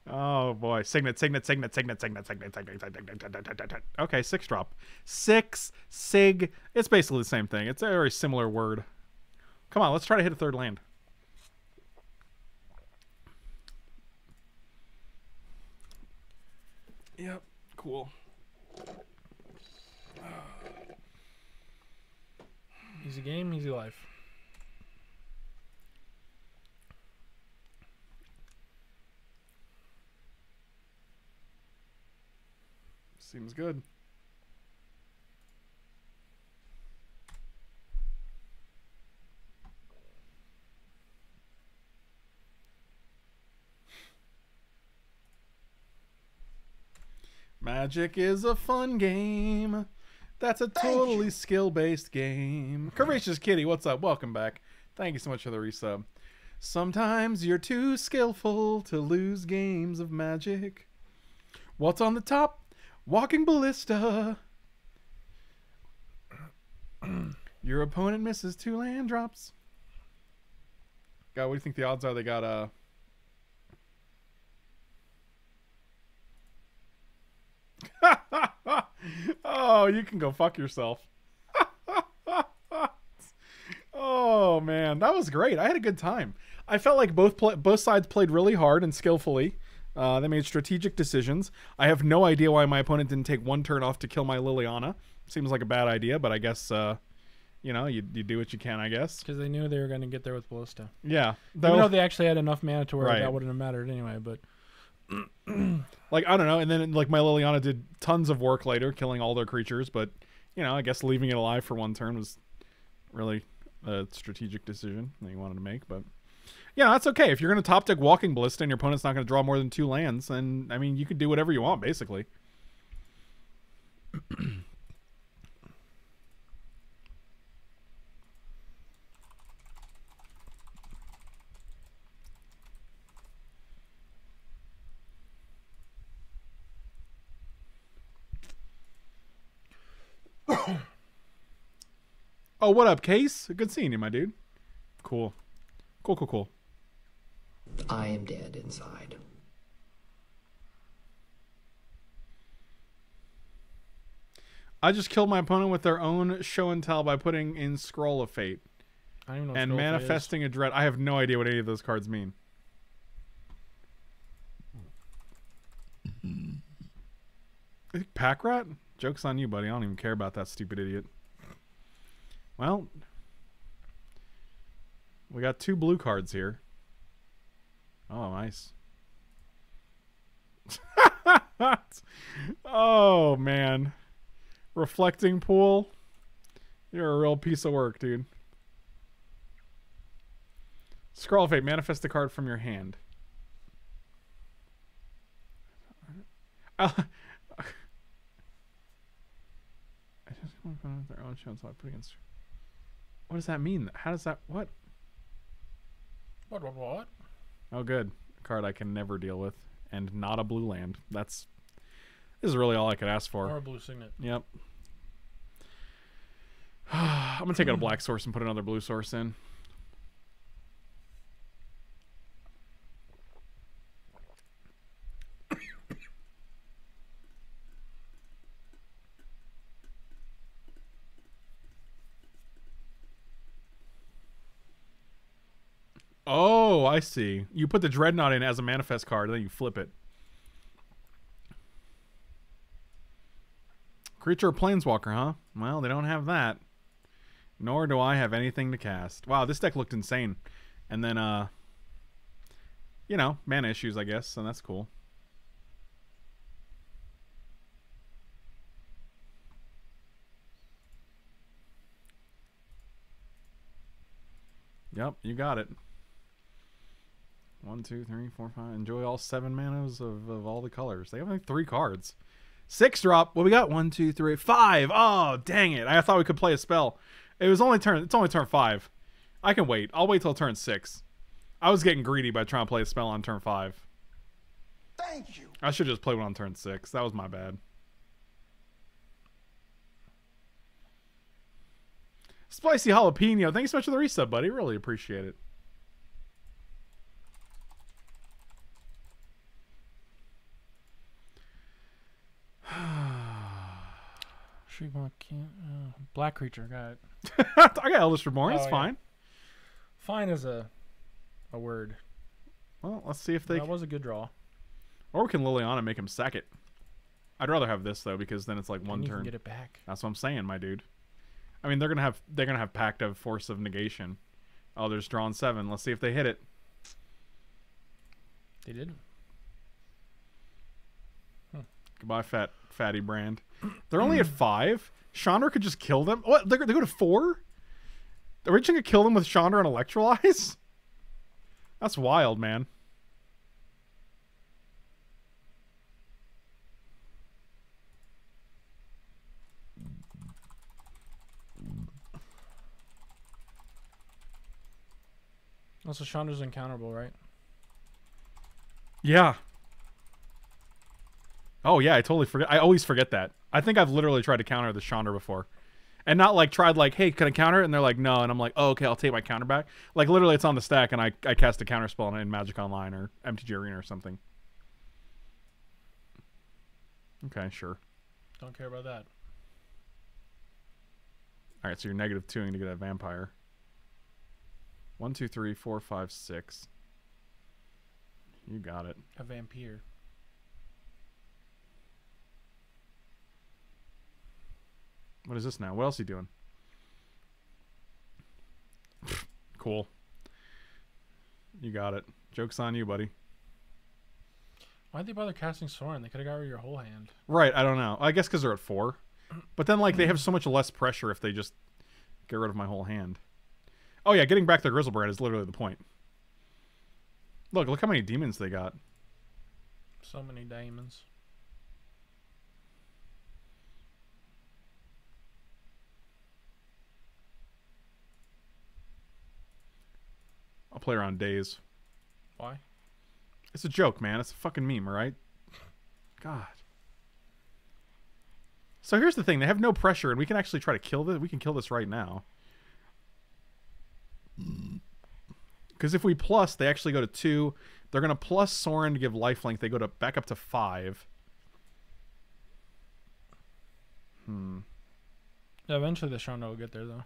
S1: oh boy, Signet, Signet, Signet, Signet, Signet, Signet, Signet, Signet, Signet. Okay, six drop, six sig. It's basically the same thing. It's a very similar word. Come on, let's try to hit a third land. Yep, cool.
S2: Easy game, easy life.
S1: Seems good. Magic is a fun game. That's a totally skill based game. Curvaceous Kitty, what's up? Welcome back. Thank you so much for the resub. Sometimes you're too skillful to lose games of magic. What's on the top? Walking Ballista. Your opponent misses two land drops. God, what do you think the odds are they got uh Oh, you can go fuck yourself. oh man, that was great. I had a good time. I felt like both pla both sides played really hard and skillfully. Uh, they made strategic decisions. I have no idea why my opponent didn't take one turn off to kill my Liliana. Seems like a bad idea, but I guess uh, you know you, you do what you can. I guess.
S2: Because they knew they were going to get there with Ballista.
S1: Yeah.
S2: Even
S1: Though,
S2: though they actually had enough mana to where
S1: Right.
S2: that wouldn't have mattered anyway. But
S1: like I don't know, and then like my Liliana did tons of work later, killing all their creatures. But you know, I guess leaving it alive for one turn was really a strategic decision that you wanted to make. But yeah, that's okay. If you're going to top deck Walking Ballista and your opponent's not going to draw more than two lands, then I mean, you can do whatever you want, basically. oh, what up, Case? Good seeing you, my dude. Cool. Cool, cool, cool.
S3: I am dead inside.
S1: I just killed my opponent with their own show and tell by putting in Scroll of Fate
S2: I don't even know.
S1: and
S2: Scroll of is.
S1: manifesting a dread. I have no idea what any of those cards mean. I think Pack Rat? Joke's on you, buddy. I don't even care about that stupid idiot. Well, we got two blue cards here. Oh, nice. oh, man. Reflecting pool. You're a real piece of work, dude. Scroll of Fate. Manifest a card from your hand. I just want to put their own against. What does that mean? How does that? What?
S2: What? What? What?
S1: Oh, good. A card I can never deal with, and not a blue land. That's. This is really all I could ask for.
S2: Or a blue signet.
S1: Yep. I'm gonna take out a black source and put another blue source in. Oh, I see. You put the dreadnought in as a manifest card, and then you flip it. Creature or planeswalker, huh? Well, they don't have that. Nor do I have anything to cast. Wow, this deck looked insane. And then, uh, you know, mana issues, I guess, so that's cool. Yep, you got it. One, two, three, four, five. Enjoy all seven manas of, of all the colors. They have like three cards. Six drop. What we got? One, two, three, five. Oh, dang it. I thought we could play a spell. It was only turn it's only turn five. I can wait. I'll wait till turn six. I was getting greedy by trying to play a spell on turn five.
S4: Thank you.
S1: I should just play one on turn six. That was my bad. Spicy jalapeno. Thanks so much for the resub, buddy. Really appreciate it.
S2: Shriekmaw can't. Uh, black creature. Got it.
S1: I got Eldest Reborn.
S2: Oh,
S1: it's
S2: yeah.
S1: fine.
S2: Fine as a a word.
S1: Well, let's see if they.
S2: That was a good draw.
S1: Or we can Liliana make him sack it. I'd rather have this though because then it's like one
S2: you
S1: turn.
S2: can get it back.
S1: That's what I'm saying, my dude. I mean, they're gonna have they're gonna have Pact of Force of Negation. Oh, there's drawn seven. Let's see if they hit it.
S2: They did.
S1: Goodbye, fat fatty brand. They're only at five. Chandra could just kill them. What? They go to four. Are we just gonna kill them with Chandra and Electrolyze? That's wild, man.
S2: Also, Chandra's uncounterable, right?
S1: Yeah. Oh yeah, I totally forget. I always forget that. I think I've literally tried to counter the Chandra before, and not like tried like, hey, can I counter it? And they're like, no, and I'm like, oh, okay, I'll take my counter back. Like literally, it's on the stack, and I I cast a counter spell in Magic Online or MTG Arena or something. Okay, sure.
S2: Don't care about that.
S1: All right, so you're negative two to get a vampire. One, two, three, four, five, six. You got it.
S2: A vampire.
S1: What is this now? What else are you doing? cool. You got it. Joke's on you, buddy.
S2: Why'd they bother casting Sorin? They could have got rid of your whole hand.
S1: Right, I don't know. I guess because they're at four. But then, like, they have so much less pressure if they just get rid of my whole hand. Oh, yeah, getting back their Griselbrand is literally the point. Look, look how many demons they got.
S2: So many diamonds.
S1: Play around days.
S2: Why?
S1: It's a joke, man. It's a fucking meme, all right? God. So here's the thing: they have no pressure, and we can actually try to kill this. We can kill this right now. Because if we plus, they actually go to two. They're gonna plus Sorin to give lifelink. They go to back up to five. Hmm.
S2: Yeah, eventually the Chandra will get there though.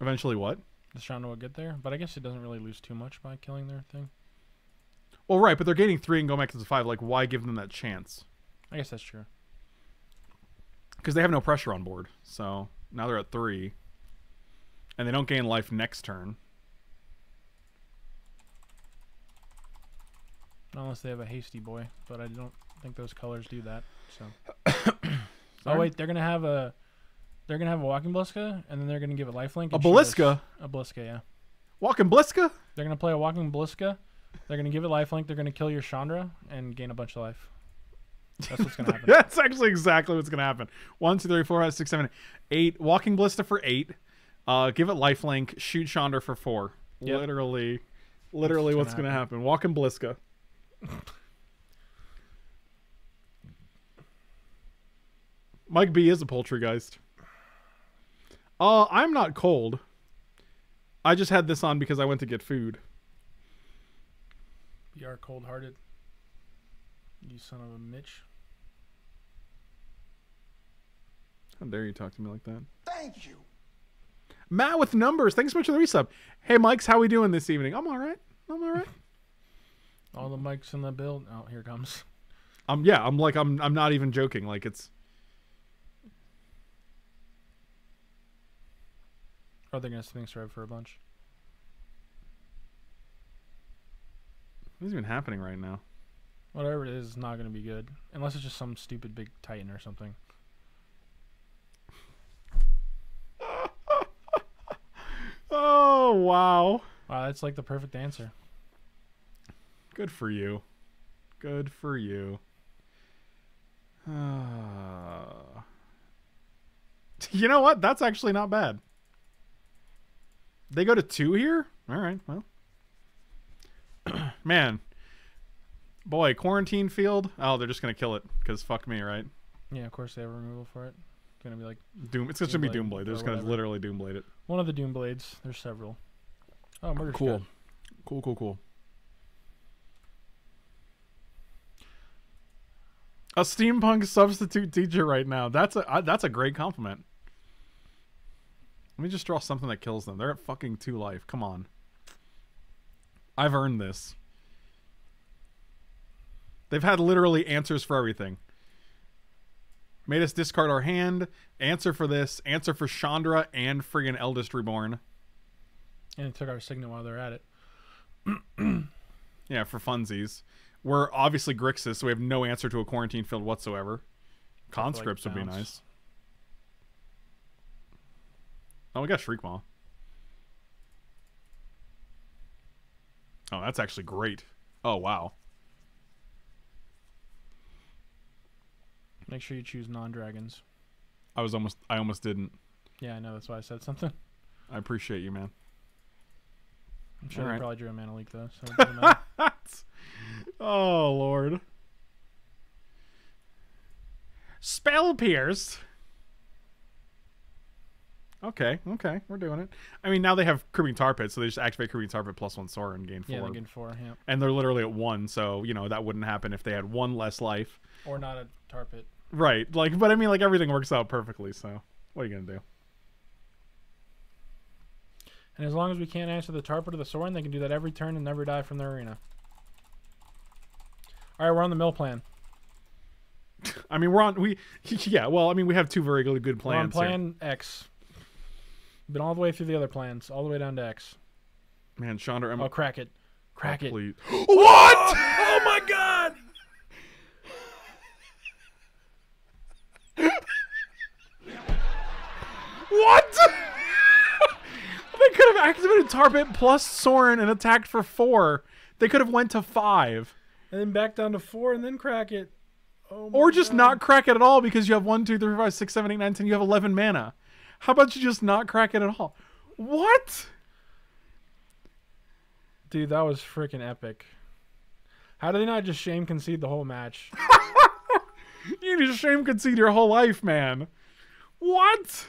S1: Eventually, what?
S2: The Chandra will get there, but I guess it doesn't really lose too much by killing their thing.
S1: Well, right, but they're gaining three and going back to five. Like, why give them that chance?
S2: I guess that's true.
S1: Because they have no pressure on board. So now they're at three, and they don't gain life next turn.
S2: Unless they have a hasty boy, but I don't think those colors do that. So. oh wait, they're gonna have a, they're gonna have a walking Bliska, and then they're gonna give it lifelink.
S1: A
S2: and shoot us-
S1: Beliska?
S2: A Bliska, yeah.
S1: Walking Bliska?
S2: They're gonna play a walking Bliska. They're gonna give it lifelink. They're gonna kill your Chandra and gain a bunch of life. That's what's gonna happen.
S1: That's actually exactly what's gonna happen. One, two, three, four, five, six, seven, eight. Walking Ballista for eight. Uh, give it lifelink. Shoot Chandra for four.
S2: Yep.
S1: Literally, literally, what's
S2: what's
S1: gonna
S2: gonna
S1: happen? Walking Bliska. Mike B is a poultrygeist. Uh, I'm not cold. I just had this on because I went to get food.
S2: You are cold hearted. You son of a Mitch.
S1: How dare you talk to me like that?
S4: Thank you.
S1: Matt with numbers. Thanks so much for the resub. Hey, Mike's, how we doing this evening? I'm all right. I'm all right.
S2: All the mics in the build. Oh, here it comes.
S1: Um, yeah, I'm like, I'm, I'm not even joking. Like, it's
S2: Or they're gonna swing thread for a bunch.
S1: what's even happening right now?
S2: Whatever it is, is not gonna be good unless it's just some stupid big Titan or something.
S1: Oh wow,
S2: Wow, that's like the perfect answer.
S1: good for you. Good for you. Uh, you know what? That's actually not bad. They go to two here. All right. Well, man, boy, quarantine field. Oh, they're just gonna kill it because fuck me, right?
S2: Yeah, of course they have a removal for it. It's gonna be like
S1: Doom. It's just gonna be
S2: Doomblade
S1: Doomblade. They're just gonna
S2: whatever.
S1: literally Doomblade it.
S2: one of the Doom Blades. There's several. Oh, murder
S1: Cool.
S2: Scud.
S1: Cool. Cool. Cool. A steampunk substitute teacher right now. That's a I, that's a great compliment. Let me just draw something that kills them. They're at fucking two life. Come on. I've earned this. They've had literally answers for everything. Made us discard our hand. Answer for this. Answer for Chandra and friggin' Eldest Reborn.
S2: And it took our signal while they're at it.
S1: Yeah, for funsies. We're obviously Grixis, so we have no answer to a quarantine field whatsoever. Conscripts would be nice. Oh, we got Shriekmaw. Oh, that's actually great. Oh, wow.
S2: Make sure you choose non-dragons.
S1: I was almost I almost didn't.
S2: Yeah, I know. That's why I said something.
S1: I appreciate you, man.
S2: I'm sure
S1: I
S2: they probably drew a mana leak though, so it doesn't matter.
S1: oh, Lord. Spell pierced. Okay, okay, we're doing it. I mean, now they have Creeping Tar Pit, so they just activate Creeping Tar Pit plus one Sora and gain four.
S2: yeah, they gain four. Yeah,
S1: and they're literally at one, so you know that wouldn't happen if they had one less life.
S2: or not a tar pit.
S1: Right, like, but I mean, like everything works out perfectly. So, what are you gonna do?
S2: And as long as we can't answer the tar pit or the Sorin, they can do that every turn and never die from their arena. All right, we're on the mill plan.
S1: I mean, we're on we yeah. Well, I mean, we have two very good good
S2: We're on
S1: plans. here.
S2: plan X. Been all the way through the other plans, all the way down to X.
S1: Man, Chandra, I'm
S2: Oh, crack it, crack it.
S1: what? Oh my god! what? they could have activated Tarbit plus Sorin and attacked for four. They could have went to five.
S2: And then back down to four, and then crack it. Oh
S1: Or just
S2: God.
S1: not crack it at all because you have one, two, three, five, six, seven, eight, nine, ten. You have eleven mana. How about you just not crack it at all? What?
S2: Dude, that was freaking epic. How did they not just shame concede the whole match?
S1: You need to shame concede your whole life, man. What?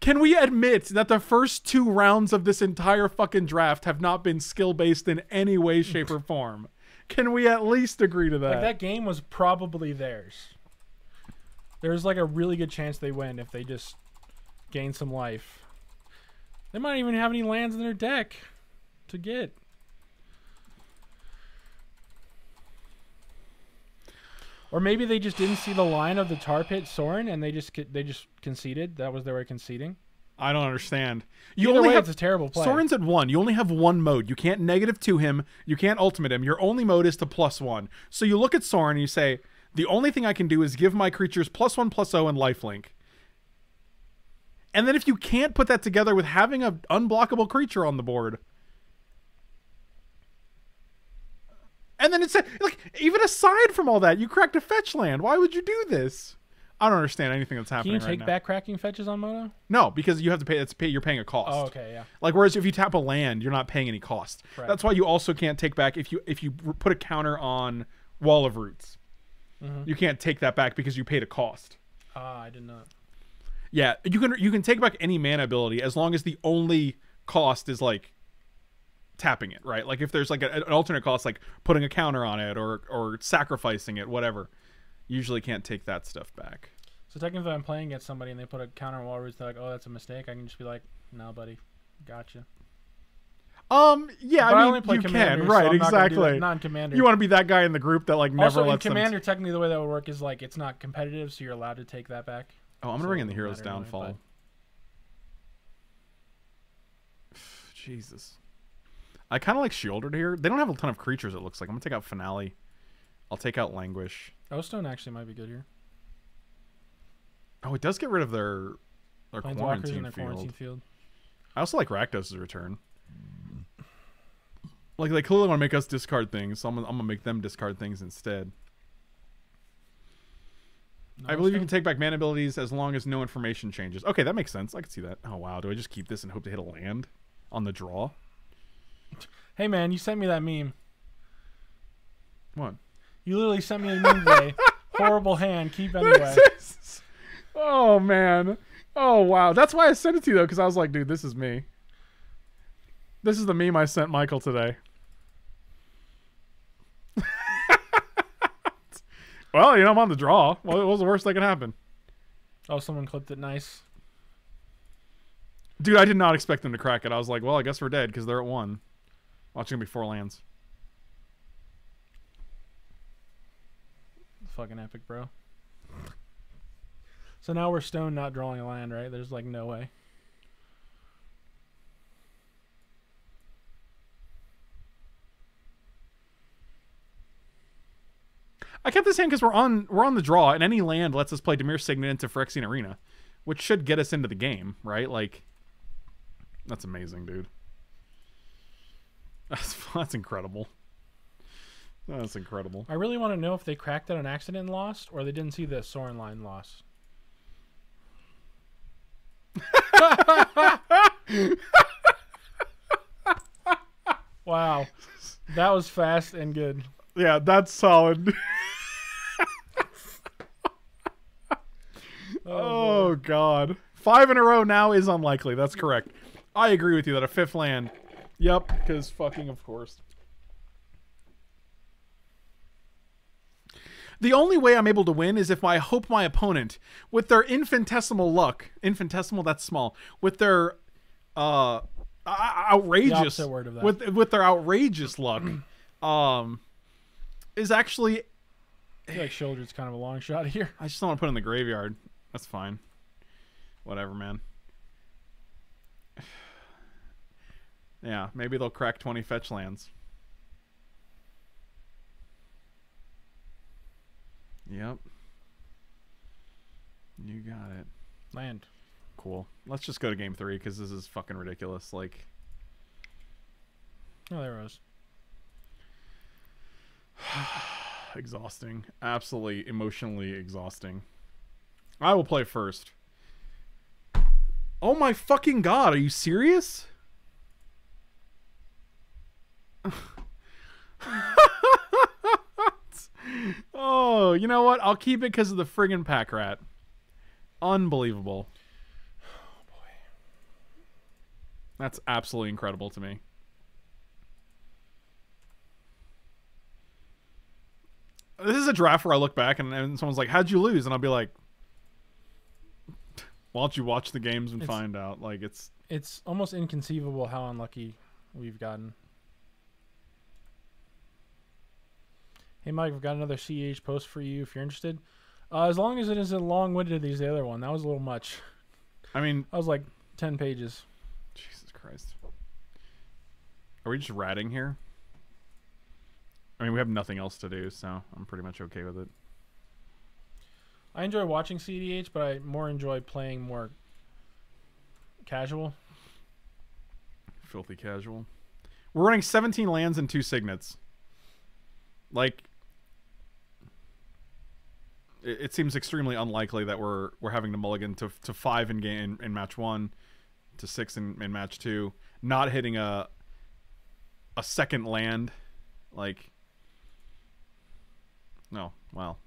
S1: Can we admit that the first two rounds of this entire fucking draft have not been skill based in any way, shape, or form? Can we at least agree to that?
S2: Like that game was probably theirs. There's like a really good chance they win if they just gain some life. They might even have any lands in their deck to get. Or maybe they just didn't see the line of the tar pit Sorin and they just they just conceded. That was their way of conceding.
S1: I don't understand. You
S2: Either
S1: only
S2: way,
S1: have
S2: it's a terrible play.
S1: Sorin's at one. You only have one mode. You can't negative to him. You can't ultimate him. Your only mode is to plus one. So you look at Sorin and you say, the only thing I can do is give my creatures plus one, plus O, and lifelink. And then if you can't put that together with having an unblockable creature on the board, and then it's like even aside from all that, you cracked a fetch land. Why would you do this? I don't understand anything that's happening.
S2: Can you
S1: right
S2: take
S1: now.
S2: back cracking fetches on Mono?
S1: No, because you have to pay. That's pay. You're paying a cost.
S2: Oh, okay, yeah.
S1: Like whereas if you tap a land, you're not paying any cost.
S2: Right.
S1: That's why you also can't take back if you if you put a counter on Wall of Roots.
S2: Mm-hmm.
S1: You can't take that back because you paid a cost.
S2: Ah, I did not.
S1: Yeah, you can you can take back any mana ability as long as the only cost is like tapping it, right? Like if there's like a, an alternate cost like putting a counter on it or or sacrificing it, whatever. Usually can't take that stuff back.
S2: So technically, if I'm playing against somebody and they put a counter on wall roots, they're like, "Oh, that's a mistake." I can just be like, "No, buddy, gotcha."
S1: Um, yeah,
S2: But
S1: I mean
S2: only play
S1: you
S2: Commander,
S1: can,
S2: so
S1: right?
S2: I'm not gonna do
S1: exactly.
S2: non-commander.
S1: You want to be that guy in the group that like never
S2: also, in
S1: lets them
S2: commander, technically, the way that would work is like it's not competitive, so you're allowed to take that back.
S1: Oh, I'm gonna
S2: So
S1: bring in the hero's
S2: matter anyway,
S1: downfall.
S2: but-
S1: Jesus. I kind of like Sheoldred here. They don't have a ton of creatures. It looks like I'm gonna take out finale. I'll take out languish.
S2: O Stone actually might be good here.
S1: Oh, it does get rid of their their quarantine
S2: in their
S1: field.
S2: quarantine field.
S1: I also like Rakdos' return. Like they clearly want to make us discard things, so I'm gonna, I'm gonna make them discard things instead. I believe you can take back mana abilities as long as no information changes. Okay, that makes sense. I can see that. Oh wow, do I just keep this and hope to hit a land on the draw?
S2: Hey man, you sent me that meme.
S1: What?
S2: You literally sent me a meme today. Horrible hand. Keep anyway.
S1: oh man. Oh wow. That's why I sent it to you though, because I was like, dude, this is me. This is the meme I sent Michael today. Well, you know, I'm on the draw. What what was the worst that could happen?
S2: Oh, someone clipped it nice.
S1: Dude, I did not expect them to crack it. I was like, well, I guess we're dead because they're at one. Watching gonna be four lands.
S2: Fucking epic, bro. So now we're stone not drawing a land, right? There's like no way.
S1: I kept this hand because we're on we're on the draw, and any land lets us play Dimir Signet into Phyrexian Arena, which should get us into the game, right? Like, that's amazing, dude. That's that's incredible. That's incredible.
S2: I really want to know if they cracked it on accident and lost, or they didn't see the Soren line loss. wow, that was fast and good.
S1: Yeah, that's solid. oh god, five in a row now is unlikely. That's correct. I agree with you that a fifth land. Yep, because fucking of course. The only way I'm able to win is if I hope my opponent, with their infinitesimal luck, infinitesimal that's small, with their uh outrageous
S2: opposite word of that.
S1: with with their outrageous luck, um, is actually
S2: I feel like Shoulders kind of a long shot here.
S1: I just don't want to put in the graveyard. That's fine. Whatever, man. Yeah, maybe they'll crack 20 fetch lands. Yep. You got it.
S2: Land.
S1: Cool. Let's just go to game three because this is fucking ridiculous. Like,
S2: Oh, there it was.
S1: exhausting. Absolutely emotionally exhausting. I will play first. Oh my fucking god, are you serious? oh, you know what? I'll keep it because of the friggin' pack rat. Unbelievable. Oh boy. That's absolutely incredible to me. This is a draft where I look back and, and someone's like, How'd you lose? And I'll be like, Why don't you watch the games and
S2: It's-
S1: find out? Like, it's.
S2: It's almost inconceivable how unlucky we've gotten. Hey Mike, I've got another CH post for you if you're interested. Uh, as long as it isn't long-winded as the other one, that was a little much.
S1: I mean,
S2: I was like ten pages.
S1: Jesus Christ. Are we just ratting here? I mean, we have nothing else to do, so I'm pretty much okay with it.
S2: I enjoy watching cEDH, but I more enjoy playing more casual.
S1: Filthy casual. We're running 17 lands and two signets. Like, it, it seems extremely unlikely that we're we're having to mulligan to to five in game in, match one, to six in, in match two, not hitting a a second land, like. No, well,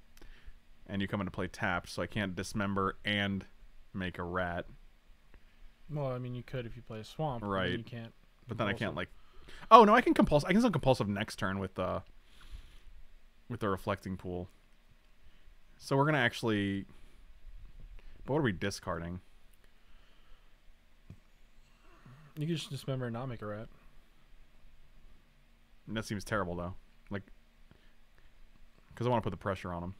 S1: and you come in to play tapped, so I can't dismember and make a rat.
S2: Well, I mean, you could if you play a swamp. but
S1: Right.
S2: You can't.
S1: But then I can't like. Oh no, I can compulse. I can still compulsive next turn with uh with the reflecting pool. So we're gonna actually. But what are we discarding?
S2: You could just dismember and not make a rat.
S1: That seems terrible though. Like, because I want to put the pressure on him.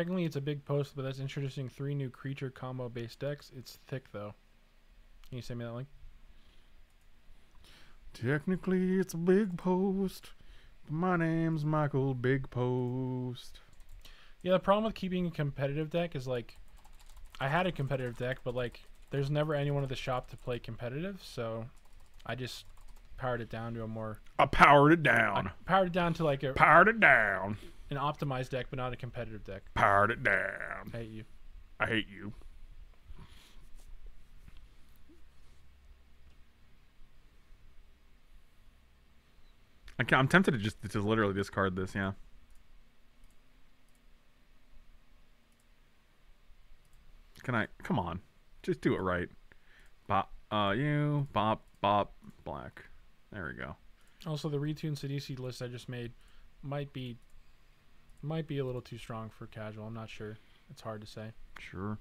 S2: Technically, it's a big post, but that's introducing three new creature combo based decks. It's thick though. Can you send me that link?
S1: Technically, it's a big post. But my name's Michael Big Post.
S2: Yeah, the problem with keeping a competitive deck is like, I had a competitive deck, but like, there's never anyone at the shop to play competitive, so I just powered it down to a more
S1: I powered it
S2: I
S1: down.
S2: powered it down to like a,
S1: Powered it down.
S2: An optimized deck, but not a competitive deck.
S1: Powered it down.
S2: I hate you.
S1: I hate you. I I'm tempted to just to literally discard this. Yeah. Can I? Come on, just do it right. Bop. Uh, you bop bop black. There we go.
S2: Also, the retune Sidisi list I just made might be might be a little too strong for casual. I'm not sure. It's hard to say.
S1: Sure.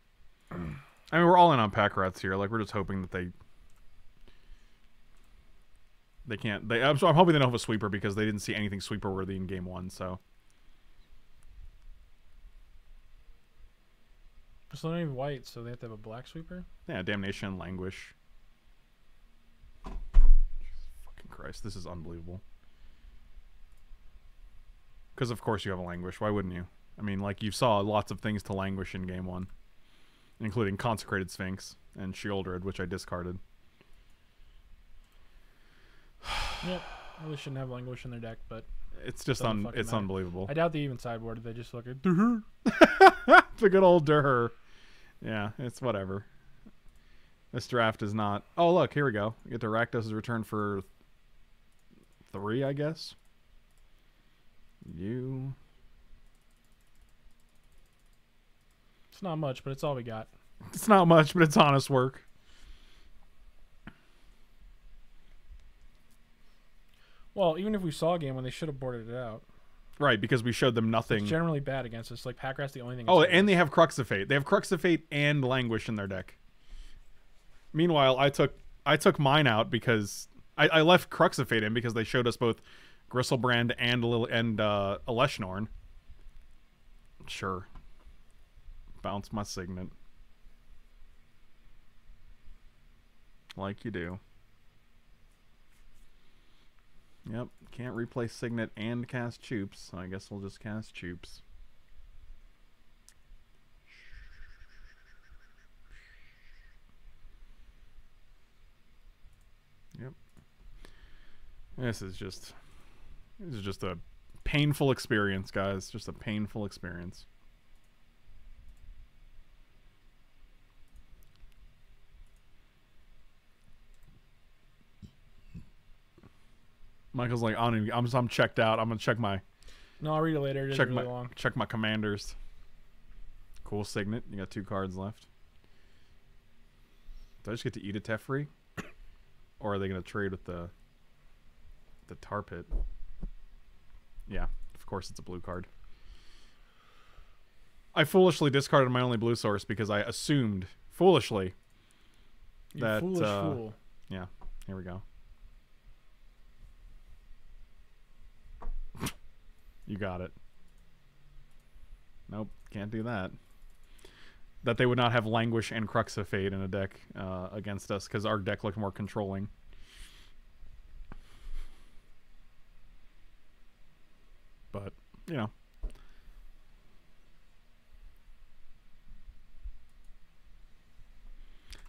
S1: I mean, we're all in on pack rats here. Like, we're just hoping that they they can't. They. I'm, so I'm hoping they don't have a sweeper because they didn't see anything sweeper worthy in game one. So
S2: So they're not even white, so they have to have a black sweeper.
S1: yeah, damnation, languish. Jesus fucking Christ, this is unbelievable. Because of course you have a languish. Why wouldn't you? I mean, like you saw lots of things to languish in game one, including consecrated sphinx and Sheoldred, which I discarded.
S2: Yep. Really shouldn't have languish in their deck, but
S1: It's just un- it's
S2: matter.
S1: unbelievable.
S2: I doubt they even sideboarded. They just look at
S1: a good old Durr. Yeah, it's whatever. This draft is not. Oh, look, here we go. We get to Rakdos' return for three, I guess. You.
S2: It's not much, but it's all we got.
S1: It's not much, but it's honest work.
S2: Well, even if we saw a game when they should have boarded it out.
S1: Right, because we showed them nothing.
S2: It's generally bad against us. Like Packrat's the only thing.
S1: Oh, and they have Crux of Fate. They have Crux of Fate and Languish in their deck. Meanwhile, I took I took mine out because I, I left Crux of Fate in because they showed us both Griselbrand and a Lil and uh. Sure. Bounce my signet. Like you do. Yep, can't replace Signet and cast Choops, so I guess we'll just cast Choops. Yep. This is just This is just a painful experience, guys. Just a painful experience. Michael's like, I don't even, I'm, I'm checked out. I'm gonna check my
S2: No, I'll read it later. It
S1: check
S2: really
S1: my
S2: long.
S1: check my commanders. Cool signet. You got two cards left. Do I just get to eat a Teferi? or are they gonna trade with the the tar pit? Yeah, of course it's a blue card. I foolishly discarded my only blue source because I assumed foolishly.
S2: You
S1: that,
S2: foolish
S1: uh,
S2: fool.
S1: Yeah, here we go. You got it. Nope, can't do that. That they would not have Languish and Crux of Fate in a deck uh, against us because our deck looked more controlling. But, you know.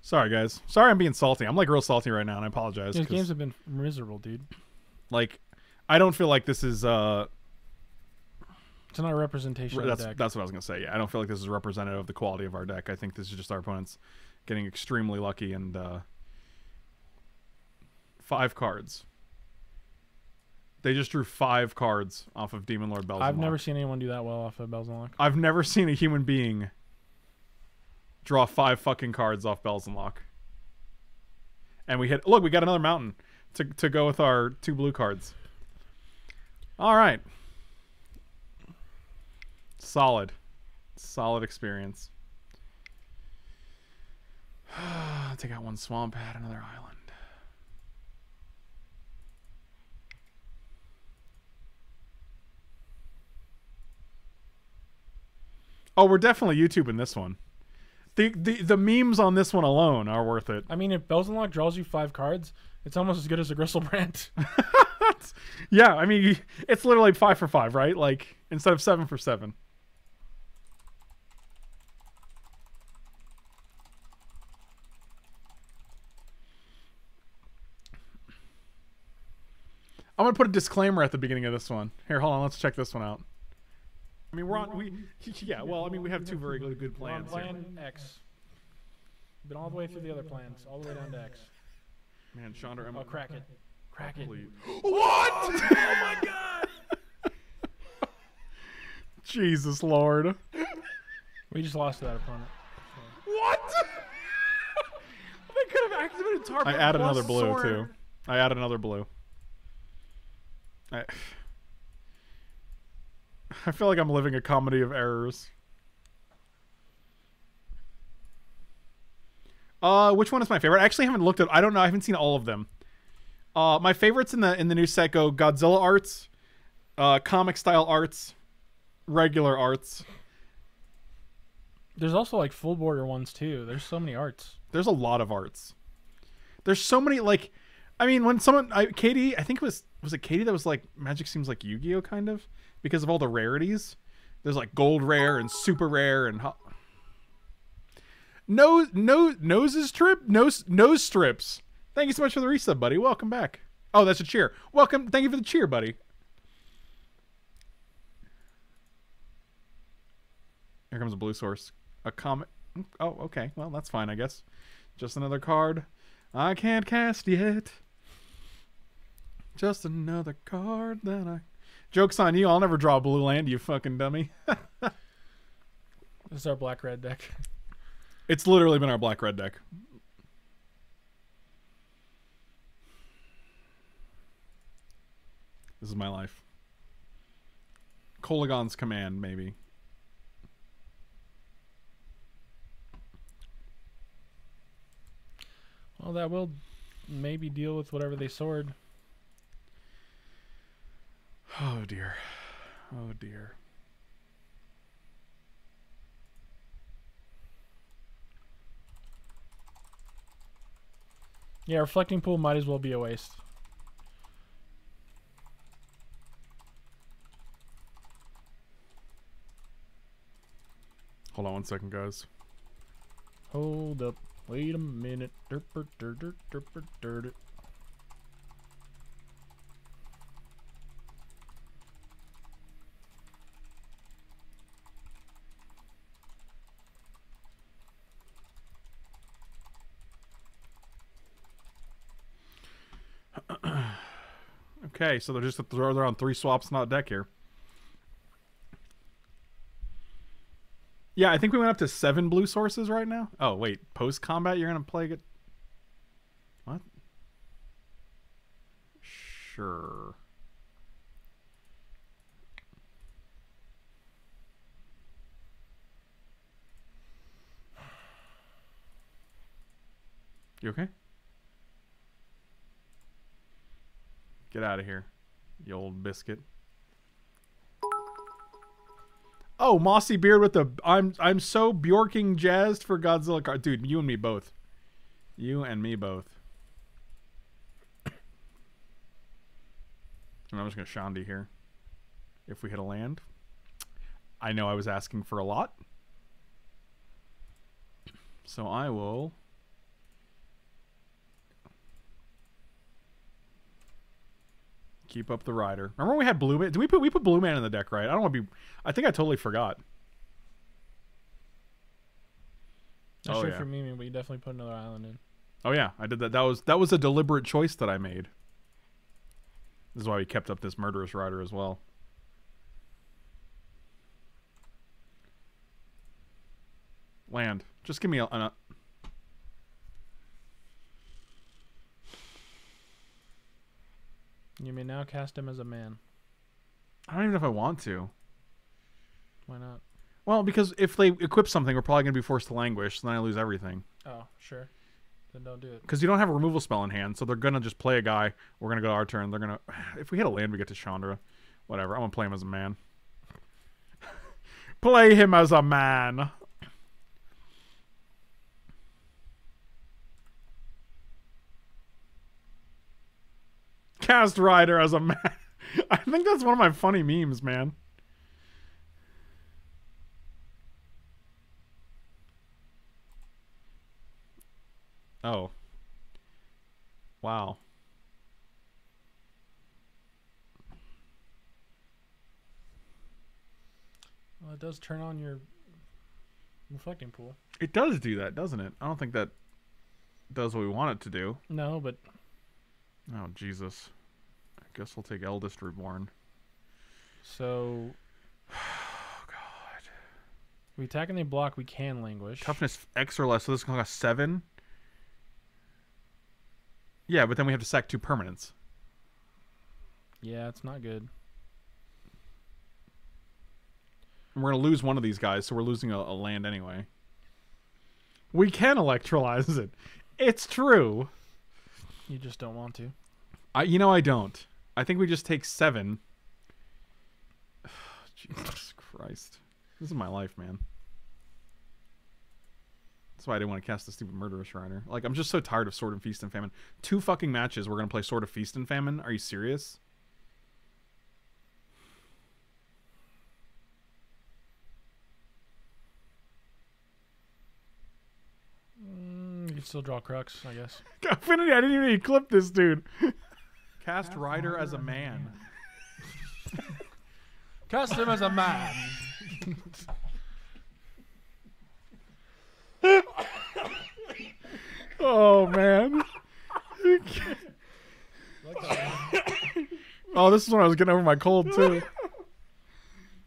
S1: Sorry, guys. Sorry I'm being salty. I'm like real salty right now, and I apologize.
S2: These games have been miserable, dude.
S1: like I don't feel like this is uh
S2: It's not a representation of
S1: that's
S2: the deck.
S1: that's what I was gonna say. Yeah, I don't feel like this is representative of the quality of our deck. I think this is just our opponents getting extremely lucky and uh five cards. They just drew five cards off of Demon Lord Bells.
S2: I've never seen anyone do that well off of Belzenlok.
S1: I've never seen a human being draw five fucking cards off Belzenlok. And we hit look, we got another mountain to to go with our two blue cards. All right. Solid. Solid experience. Take out one swamp, add another island. Oh, we're definitely YouTubing this one. The, the the memes on this one alone are worth it.
S2: I mean, if Belzenlok draws you five cards, it's almost as good as a Griselbrand.
S1: Yeah, I mean, it's literally five for five, right? Like instead of seven for seven. I'm gonna put a disclaimer at the beginning of this one. Here, hold on, let's check this one out. I mean, we're on. We yeah. Well, I mean, we have two very good, good
S2: We're on
S1: plans. here.
S2: plan X. Been all the way through the other plans, all the way down to X.
S1: Man, Chandra, I'm
S2: Oh, crack it. Crack it.
S1: Please. What? oh my god! Jesus Lord.
S2: We just lost that opponent.
S1: What?
S2: They could have activated Tar
S1: I add another blue too. I add another blue. I I feel like I'm living a comedy of errors. Uh, which one is my favorite? I actually haven't looked at. I don't know. I haven't seen all of them. Uh, my favorites in the in the new set go Godzilla arts, uh, comic style arts, regular arts.
S2: There's also like full border ones too. There's so many arts.
S1: There's a lot of arts. There's so many like I mean when someone I Katie, I think it was was it Katie that was like Magic seems like Yu-Gi-Oh kind of because of all the rarities. There's like gold rare and super rare and ho- nose nose noses trip nose nose strips. Thank you so much for the resub, buddy. Welcome back. Oh, that's a cheer. Welcome. Thank you for the cheer, buddy. Here comes a blue source. A comet. Oh, okay. Well, that's fine, I guess. Just another card. I can't cast yet. Just another card that I. Joke's on you. I'll never draw a blue land, you fucking dummy.
S2: This is our black red deck.
S1: It's literally been our black red deck. This is my life. Kolaghan's command, maybe.
S2: Well, that will maybe deal with whatever they sword.
S1: Oh dear. Oh dear.
S2: Yeah, reflecting pool might as well be a waste.
S1: Hold on one second, guys.
S2: Hold up. Wait a minute. Derper, der, der, derper, der, der.
S1: Okay, so they're just throw they're on three swaps, not deck here. Yeah, I think we went up to seven blue sources right now. Oh wait, post combat you're gonna play it. What? Sure. You okay? Get out of here, you old biscuit. Oh, mossy beard with the I'm I'm so Bjorking jazzed for Godzilla card, dude. You and me both. You and me both. And I'm just gonna Shandy here. If we hit a land, I know I was asking for a lot, so I will. Keep up the rider. Remember when we had Blue Man? Did we put we put Blue Man in the deck, right? I don't want to be. I think I totally forgot.
S2: Not
S1: Oh,
S2: sure
S1: yeah.
S2: for Mimi, but you definitely put another island in.
S1: Oh yeah, I did that. That was that was a deliberate choice that I made. This is why we kept up this murderous rider as well. Land. Just give me a, an,
S2: You may now cast him as a man.
S1: I don't even know if I want to.
S2: Why not?
S1: Well, because if they equip something, we're probably gonna be forced to languish, so then I lose everything.
S2: Oh, sure. Then don't do it.
S1: Because you don't have a removal spell in hand, so they're gonna just play a guy. We're gonna go to our turn. They're gonna. If we hit a land, we get to Chandra. Whatever. I'm gonna play him as a man. play him as a man. Cast Rider as a man. I think that's one of my funny memes, man. Oh. Wow.
S2: Well, it does turn on your reflecting pool.
S1: It does do that, doesn't it? I don't think that does what we want it to do.
S2: No, but
S1: Oh, Jesus. I guess we'll take Eldest Reborn.
S2: so
S1: Oh, God.
S2: we attack and they block, we can languish.
S1: Toughness X or less, so this is going to cost 7. Yeah, but then we have to sack two permanents.
S2: Yeah, it's not good.
S1: And we're going to lose one of these guys, so we're losing a, a land anyway. We can electrolyze it. It's true.
S2: You just don't want to.
S1: I, you know, I don't. I think we just take seven. Jesus Christ. This is my life, man. That's why I didn't want to cast the stupid Murderous Rider. Like, I'm just so tired of Sword and Feast and Famine. Two fucking matches we're going to play Sword of Feast and Famine? Are you serious?
S2: Mm, you can still draw Crux, I guess.
S1: Affinity, I didn't even clip this dude. Cast Rider as a man.
S2: Cast him as a man.
S1: Oh, man. oh, this is when I was getting over my cold, too.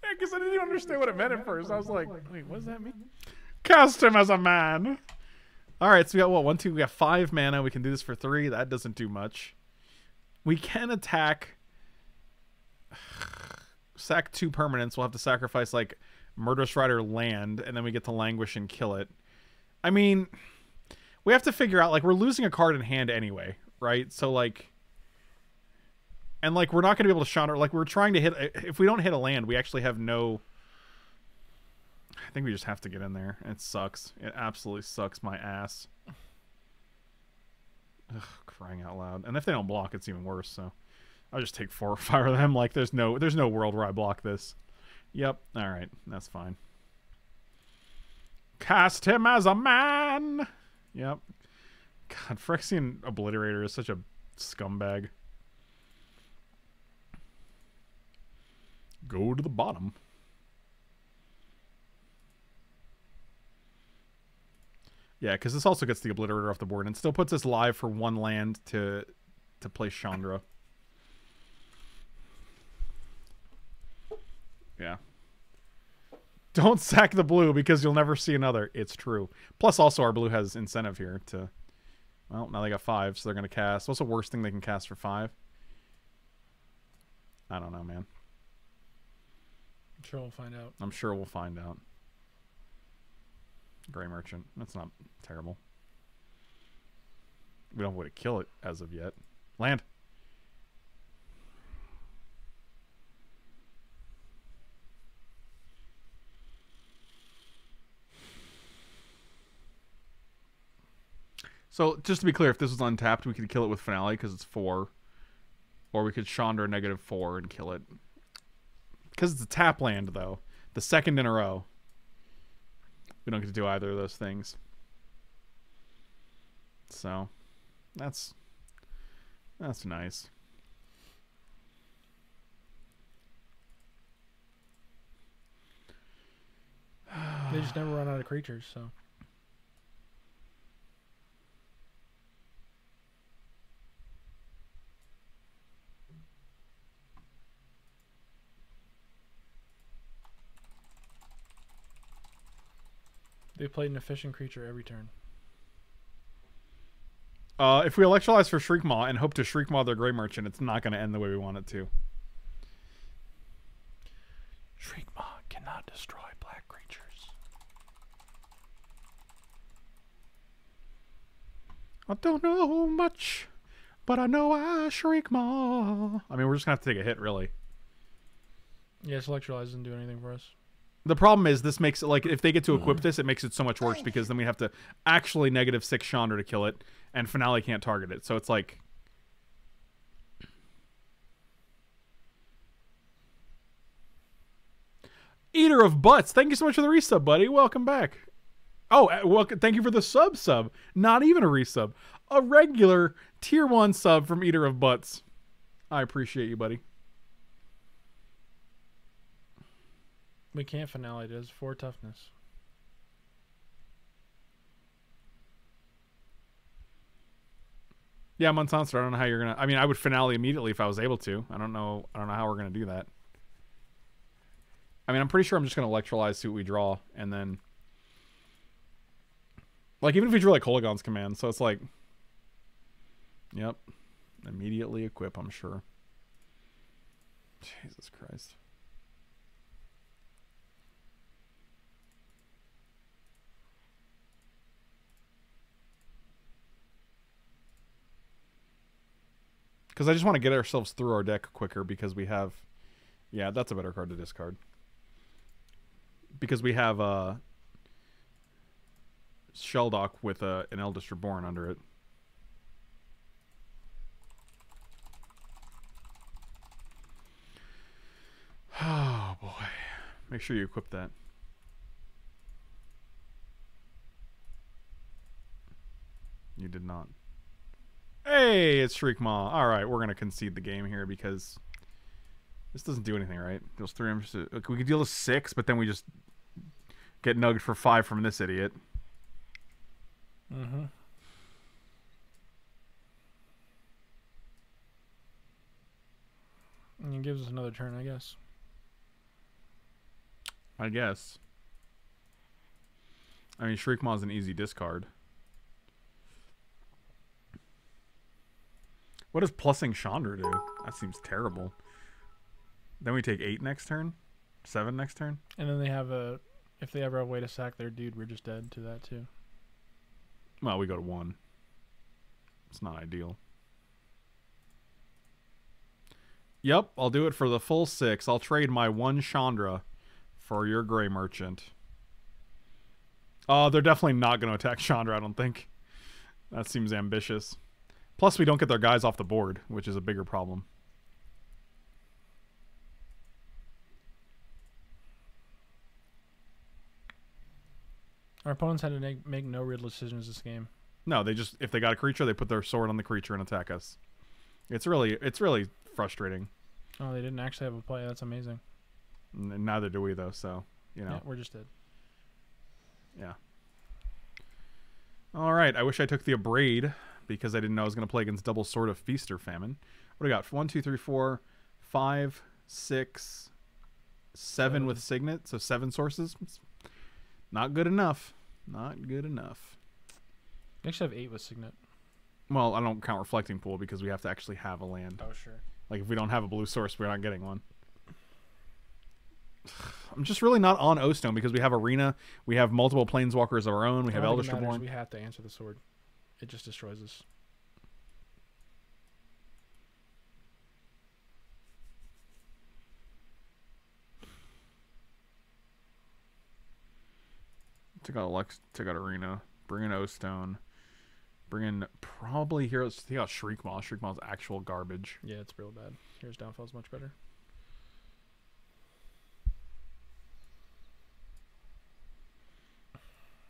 S1: Yeah, because I didn't even understand what it meant at first. I was like, wait, what does that mean? Cast him as a man. All right, so we got what? One, two. We got five mana. We can do this for three. That doesn't do much. We can attack. Sack two permanents. We'll have to sacrifice like Murderous Rider land, and then we get to languish and kill it. I mean, we have to figure out like we're losing a card in hand anyway, right? So like, and like we're not going to be able to Chandra. Like we're trying to hit. Uh, if we don't hit a land, we actually have no. I think we just have to get in there. It sucks. It absolutely sucks my ass. Ugh, crying out loud. And if they don't block, it's even worse. So I'll just take four or five of them. Like there's no there's no world where I block this. Yep. All right. That's fine. Cast him as a man. Yep. God, Phyrexian Obliterator is such a scumbag. Go to the bottom. Yeah, because this also gets the obliterator off the board and still puts us live for one land to to play Chandra. Yeah. Don't sack the blue because you'll never see another. It's true. Plus, also our blue has incentive here to. Well, now they got five, so they're gonna cast. What's the worst thing they can cast for five? I don't know, man.
S2: I'm sure we'll find out.
S1: I'm sure we'll find out. Gray Merchant. That's not terrible. We don't have way to kill it as of yet. Land. So, just to be clear, if this was untapped, we could kill it with Finale because it's four. Or we could Chandra negative four and kill it. Because it's a tap land, though. The second in a row. We don't get to do either of those things. So, that's that's nice.
S2: They just never run out of creatures, so. They played an efficient creature every turn.
S1: Uh, if we electrolyze for Shriekmaw and hope to Shriekmaw their Gray Merchant, it's not going to end the way we want it to.
S2: Shriekmaw cannot destroy black creatures.
S1: I don't know much, but I know I Shriekmaw. I mean, we're just going to have to take a hit, really.
S2: Yes, electrolyze doesn't do anything for us.
S1: The problem is this makes it like if they get to equip this, it makes it so much worse because then we have to actually negative six Chandra to kill it, and Finale can't target it. So it's like Eater of Butts. Thank you so much for the resub, buddy. Welcome back. Oh, uh, welcome. Thank you for the sub sub. Not even a resub, a regular tier one sub from Eater of Butts. I appreciate you, buddy.
S2: We can't finale does four toughness.
S1: Yeah, Monsanto. I don't know how you're gonna. I mean, I would finale immediately if I was able to. I don't know. I don't know how we're gonna do that. I mean, I'm pretty sure I'm just gonna electrolyze, see what we draw, and then, like, even if we drew like Kolaghan's command, so it's like, yep, immediately equip. I'm sure. Jesus Christ. Because I just want to get ourselves through our deck quicker because we have. Yeah, that's a better card to discard. Because we have uh, Shelldock with uh, an Eldest Reborn under it. Oh boy. Make sure you equip that. You did not. Hey, it's Shriekmaw. All right, we're gonna concede the game here because this doesn't do anything, right? Deals three. Like, we could deal a six, but then we just get nugged for five from this idiot.
S2: Mm-hmm. And it gives us another turn, I guess.
S1: I guess. I mean, Shriekmaw's an easy discard. What does plussing Chandra do? That seems terrible. Then we take eight next turn, seven next turn.
S2: And then they have a, if they ever have a way to sack their dude, we're just dead to that too.
S1: Well, we go to one. It's not ideal. Yep, I'll do it for the full six. I'll trade my one Chandra for your Gray Merchant. Oh, they're definitely not going to attack Chandra, I don't think. That seems ambitious. Plus, we don't get their guys off the board, which is a bigger problem.
S2: Our opponents had to make, make no real decisions this game.
S1: No, they just if they got a creature, they put their sword on the creature and attack us. It's really it's really frustrating.
S2: Oh, they didn't actually have a play. That's amazing.
S1: Neither do we though, so you know.
S2: Yeah, we're just dead.
S1: Yeah. All right. I wish I took the abrade because I didn't know I was going to play against double sword of feast or famine. What do we got? One, two, three, four, five, six, seven with Signet, so seven sources. It's not good enough. Not good enough.
S2: You actually have eight with Signet.
S1: Well, I don't count reflecting pool because we have to actually have a land.
S2: Oh sure.
S1: Like if we don't have a blue source, we're not getting one. I'm just really not on O Stone because we have Arena, we have multiple planeswalkers of our own, we have
S2: I
S1: Elder Reborn.
S2: We have to answer the sword. It just destroys us.
S1: Took out Lex, took out Arena, bring in O Stone, bring in probably Heroes. Take out Shriekmaw. Shriekmaw's actual garbage.
S2: Yeah, it's real bad. Hero's Downfall's much better.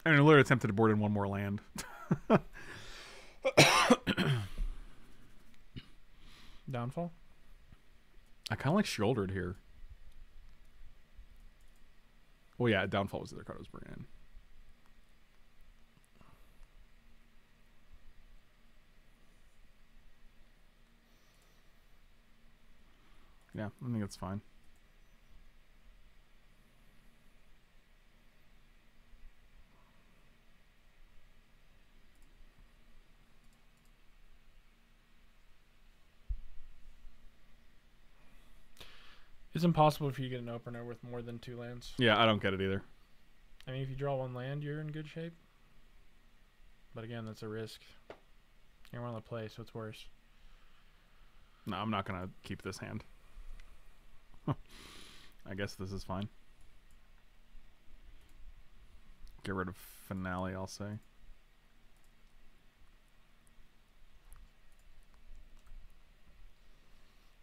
S1: I mean, I literally attempted to board in one more land.
S2: Downfall.
S1: I kind of like shouldered here. Well, yeah, downfall was the other card I was bringing in. Yeah, I think it's fine.
S2: It's impossible for you to get an opener with more than two lands.
S1: Yeah, I don't get it either.
S2: I mean, if you draw one land, you're in good shape. But again, that's a risk. You don't want to play, so it's worse.
S1: No, I'm not gonna keep this hand. I guess this is fine. Get rid of finale, I'll say.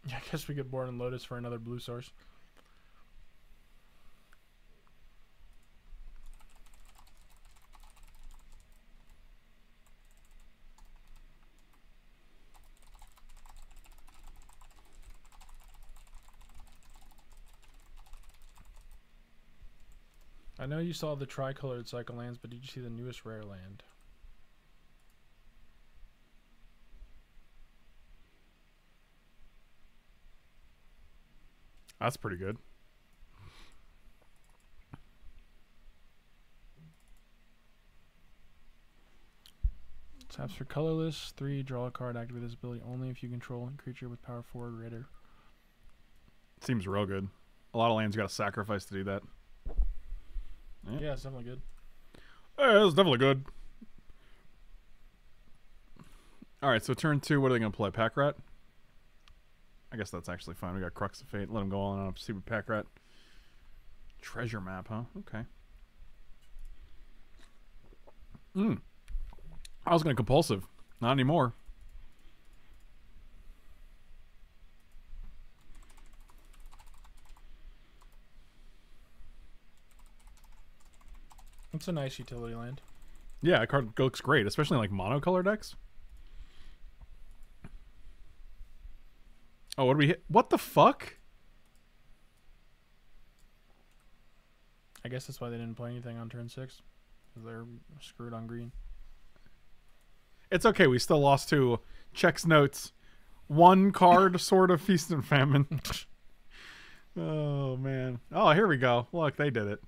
S2: Yeah, I guess we get Born in Lotus for another blue source. I know you saw the tricolored cycle lands, but did you see the newest rare land?
S1: That's pretty good.
S2: Taps for colorless. Three, draw a card. Activate this ability only if you control a creature with power four or greater.
S1: Seems real good. A lot of lands gotta sacrifice to do that. Yeah.
S2: Yeah, it's definitely good.
S1: Yeah, it's definitely good. All right, so turn two. What are they gonna play? Pack Rat. I guess that's actually fine. We got Crux of Fate. Let him go on up. See what Pack Rat. Treasure map, huh? Okay. Hmm. I was gonna compulsive. Not anymore.
S2: It's a nice utility land.
S1: Yeah, that card looks great, especially in, like monocolor decks. Oh, what do we hit? What the fuck?
S2: I guess that's why they didn't play anything on turn six. They're screwed on green.
S1: It's okay. We still lost to checks notes. One card, sort of feast and famine. oh man. Oh, here we go. Look, they did it.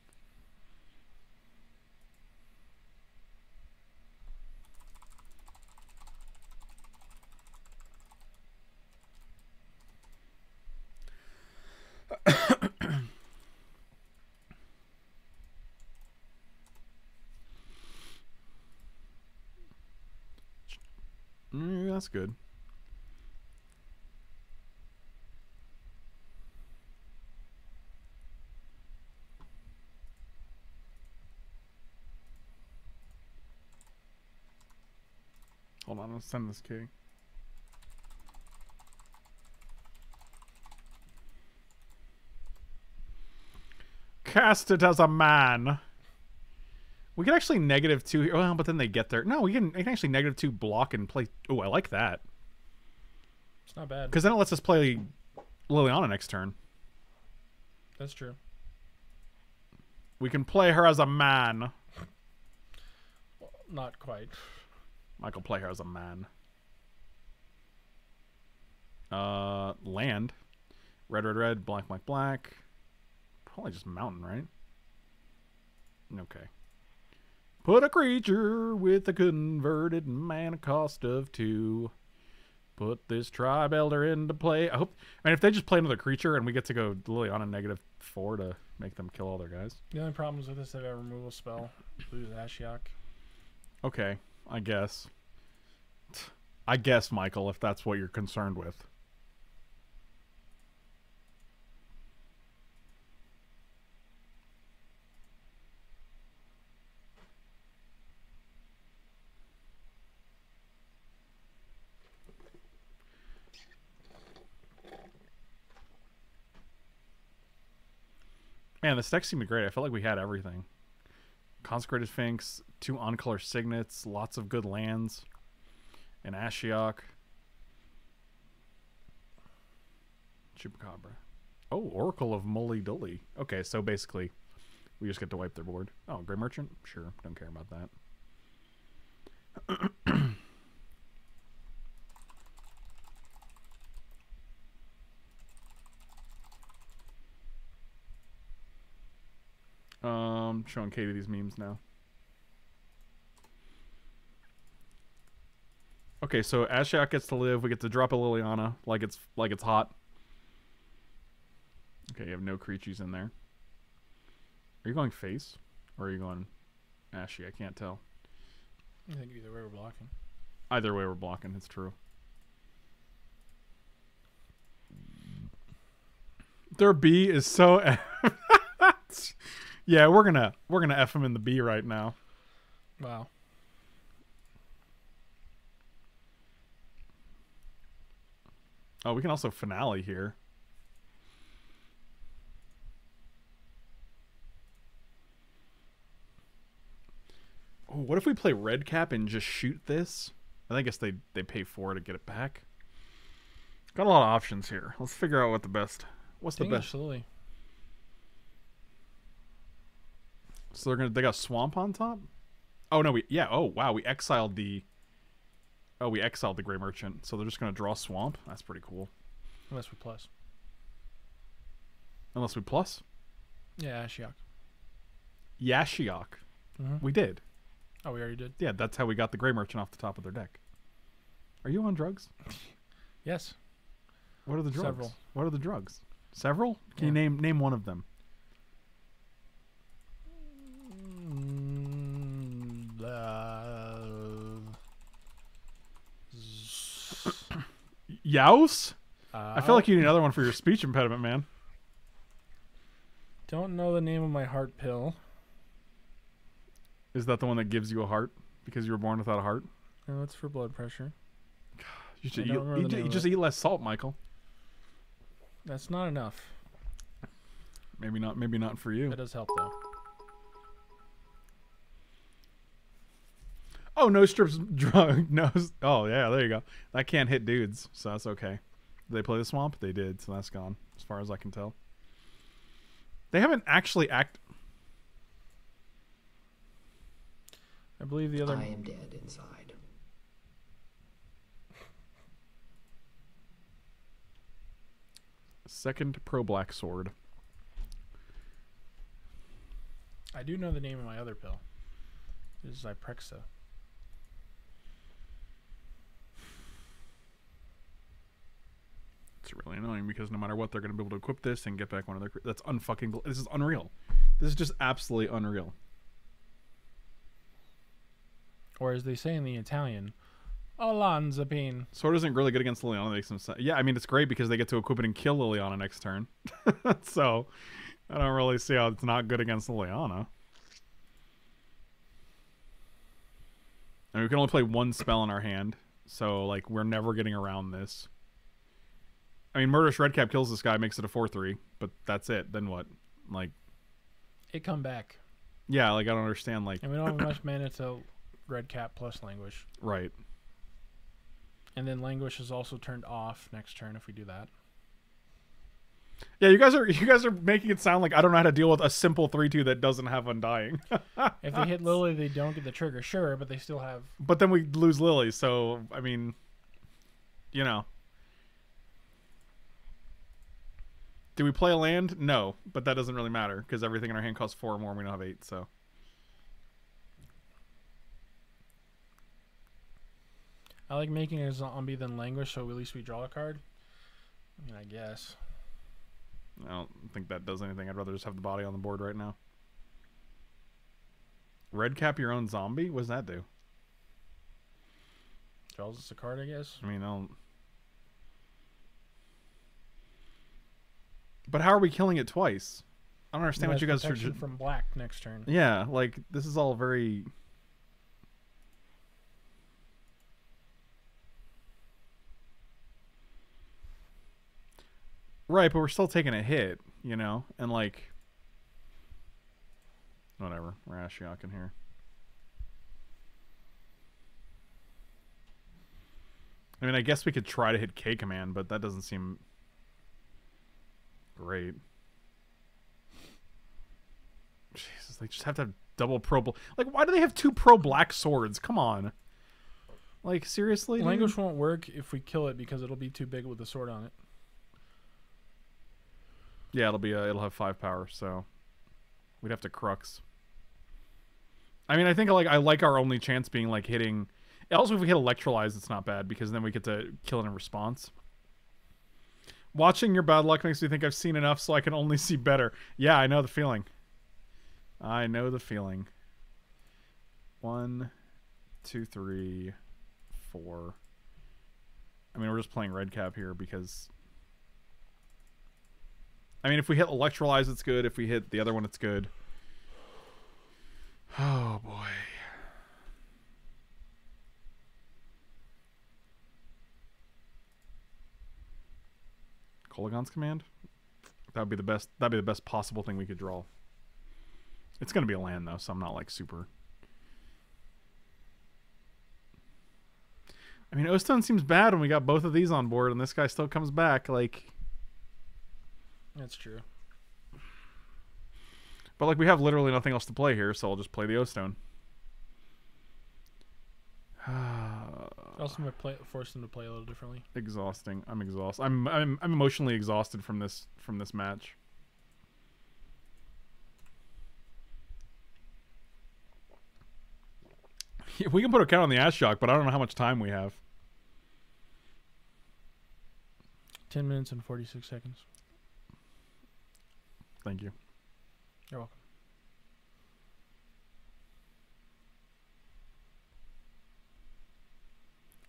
S1: Mm, that's good. Hold on, let's send this key. Cast it as a man. We can actually negative two here. Well, but then they get there. No, we can, we can actually negative two block and play. Oh, I like that.
S2: It's not bad.
S1: Because then it lets us play Liliana next turn.
S2: That's true.
S1: We can play her as a man.
S2: Not quite.
S1: Michael play her as a man. Uh, land. Red, red, red. Black, black, black. Probably just mountain, right? Okay. Put a creature with a converted mana cost of two. Put this tribe elder into play. I hope. I mean, if they just play another creature and we get to go Liliana negative four to make them kill all their guys.
S2: The only problems with this, they have a removal spell. Lose Ashiok.
S1: Okay, I guess. I guess, Michael, if that's what you're concerned with. Man, this deck seemed great. I felt like we had everything. Consecrated Sphinx, two on-color signets, lots of good lands, and Ashiok. Chupacabra. Oh, Oracle of Mul Daya. Okay, so basically, we just get to wipe their board. Oh, Gray Merchant? Sure, don't care about that. Um, showing Katie these memes now. Okay, so Ashiok gets to live. We get to drop a Liliana like it's like it's hot. Okay, you have no creatures in there. Are you going face or are you going Ashy? I can't tell.
S2: I think either way we're blocking.
S1: Either way, we're blocking. It's true. Their B is so. yeah, we're gonna we're gonna f him in the B right now.
S2: Wow.
S1: Oh, we can also finale here. Oh, what if we play red cap and just shoot this? I guess they they pay four to get it back. Got a lot of options here. Let's figure out what the best. What's the best?
S2: Absolutely.
S1: So they're gonna they got swamp on top. Oh no, we yeah. Oh wow, we exiled the. Oh, we exiled the gray merchant. So they're just gonna draw swamp. That's pretty cool.
S2: Unless we plus.
S1: Unless we plus
S2: Yeah, Ashiok.
S1: Yashiok.
S2: Mhm.
S1: We did.
S2: Oh, we already did.
S1: Yeah, that's how we got the gray merchant off the top of their deck. Are you on drugs?
S2: Yes.
S1: What are the drugs?
S2: Several.
S1: What are the drugs? Several? Can you name name one of them?
S2: Uh,
S1: Youse? I feel like
S2: uh,
S1: you need another one for your speech impediment, man.
S2: Don't know the name of my heart pill.
S1: Is that the one that gives you a heart because you were born without a heart?
S2: No, it's for blood pressure.
S1: You should you you just eat less salt, Michael.
S2: That's not enough.
S1: Maybe not. Maybe not for you.
S2: It does help though.
S1: Oh, no strips drug. No. Oh, yeah. There you go. That can't hit dudes, so that's okay. Did they play the swamp? They did, so that's gone, as far as I can tell. They haven't actually act.
S2: I believe the other.
S3: I am dead inside.
S1: Second pro black sword.
S2: I do know the name of my other pill. This is Zyprexa.
S1: It's really annoying because no matter what, they're going to be able to equip this and get back one of their. That's unfucking. This is unreal. This is just absolutely unreal.
S2: Or as they say in the Italian, Olanzapine.
S1: Sword isn't really good against Liliana. Makes some sense. Yeah, I mean it's great because they get to equip it and kill Liliana next turn. so I don't really see how it's not good against Liliana. And we can only play one spell in our hand, so like we're never getting around this. I mean, Murderous Redcap kills this guy, makes it a four-three, but that's it. Then what? Like,
S2: It come back.
S1: yeah, like I don't understand. Like,
S2: And we don't have much mana to Redcap plus languish.
S1: right?
S2: And then languish is also turned off next turn if we do that.
S1: Yeah, you guys are you guys are making it sound like I don't know how to deal with a simple three-two that doesn't have Undying.
S2: If they hit Lily, they don't get the trigger, sure, but they still have.
S1: but then we lose Lily, so I mean, you know. Do we play a land? No, but that doesn't really matter because everything in our hand costs four or more, and we don't have eight. So
S2: I like making a zombie then languish, so at least we draw a card. I mean, I guess.
S1: I don't think that does anything. I'd rather just have the body on the board right now. Red cap your own zombie? What does that do?
S2: Draws us a card, I guess.
S1: I mean, I don't. But how are we killing it twice? I don't understand what you guys are. ju-
S2: from black next turn.
S1: Yeah, like this is all very. Right, but we're still taking a hit, you know, and like. Whatever, we're Ashiok in here. I mean, I guess we could try to hit K command, but that doesn't seem great. Jesus, they just have to have double pro. Like, why do they have two pro black swords? Come on. Like, seriously? dude?
S2: Languish won't work if we kill it because it'll be too big with the sword on it.
S1: Yeah, it'll be. A, it'll have five power, so we'd have to crux. I mean, I think like I like our only chance being like hitting. Also, if we hit electrolyze, it's not bad because then we get to kill it in response. Watching your bad luck makes me think I've seen enough, so I can only see better. Yeah, I know the feeling. I know the feeling. One, two, three, four. I mean, we're just playing red cap here because I mean, if we hit electrolyze, it's good. If we hit the other one, it's good. Oh boy. Kolaghan's command. That would be the best. That'd be the best possible thing we could draw. It's gonna be a land though, so I'm not like super. I mean, Ostone seems bad when we got both of these on board, and this guy still comes back. Like,
S2: That's true.
S1: But like we have literally nothing else to play here, so I'll just play the O Stone.
S2: Also, play, force them to play a little differently.
S1: exhausting. I'm exhausted. I'm I'm I'm emotionally exhausted from this from this match. we can put a count on the ass shock, but I don't know how much time we have.
S2: Ten minutes and forty-six seconds.
S1: Thank you.
S2: You're welcome.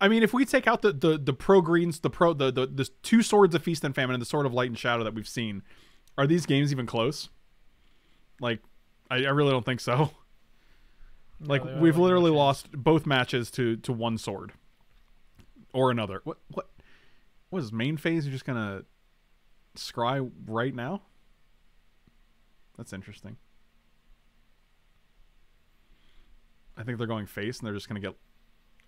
S1: I mean, if we take out the, the, the pro greens, the pro the, the the two swords of feast and famine, and the sword of light and shadow that we've seen, are these games even close? Like, I, I really don't think so. Like
S2: No,
S1: we've literally lost both matches to to one sword or another. What what what is main phase? You're just gonna scry right now? That's interesting. I think they're going face and they're just gonna get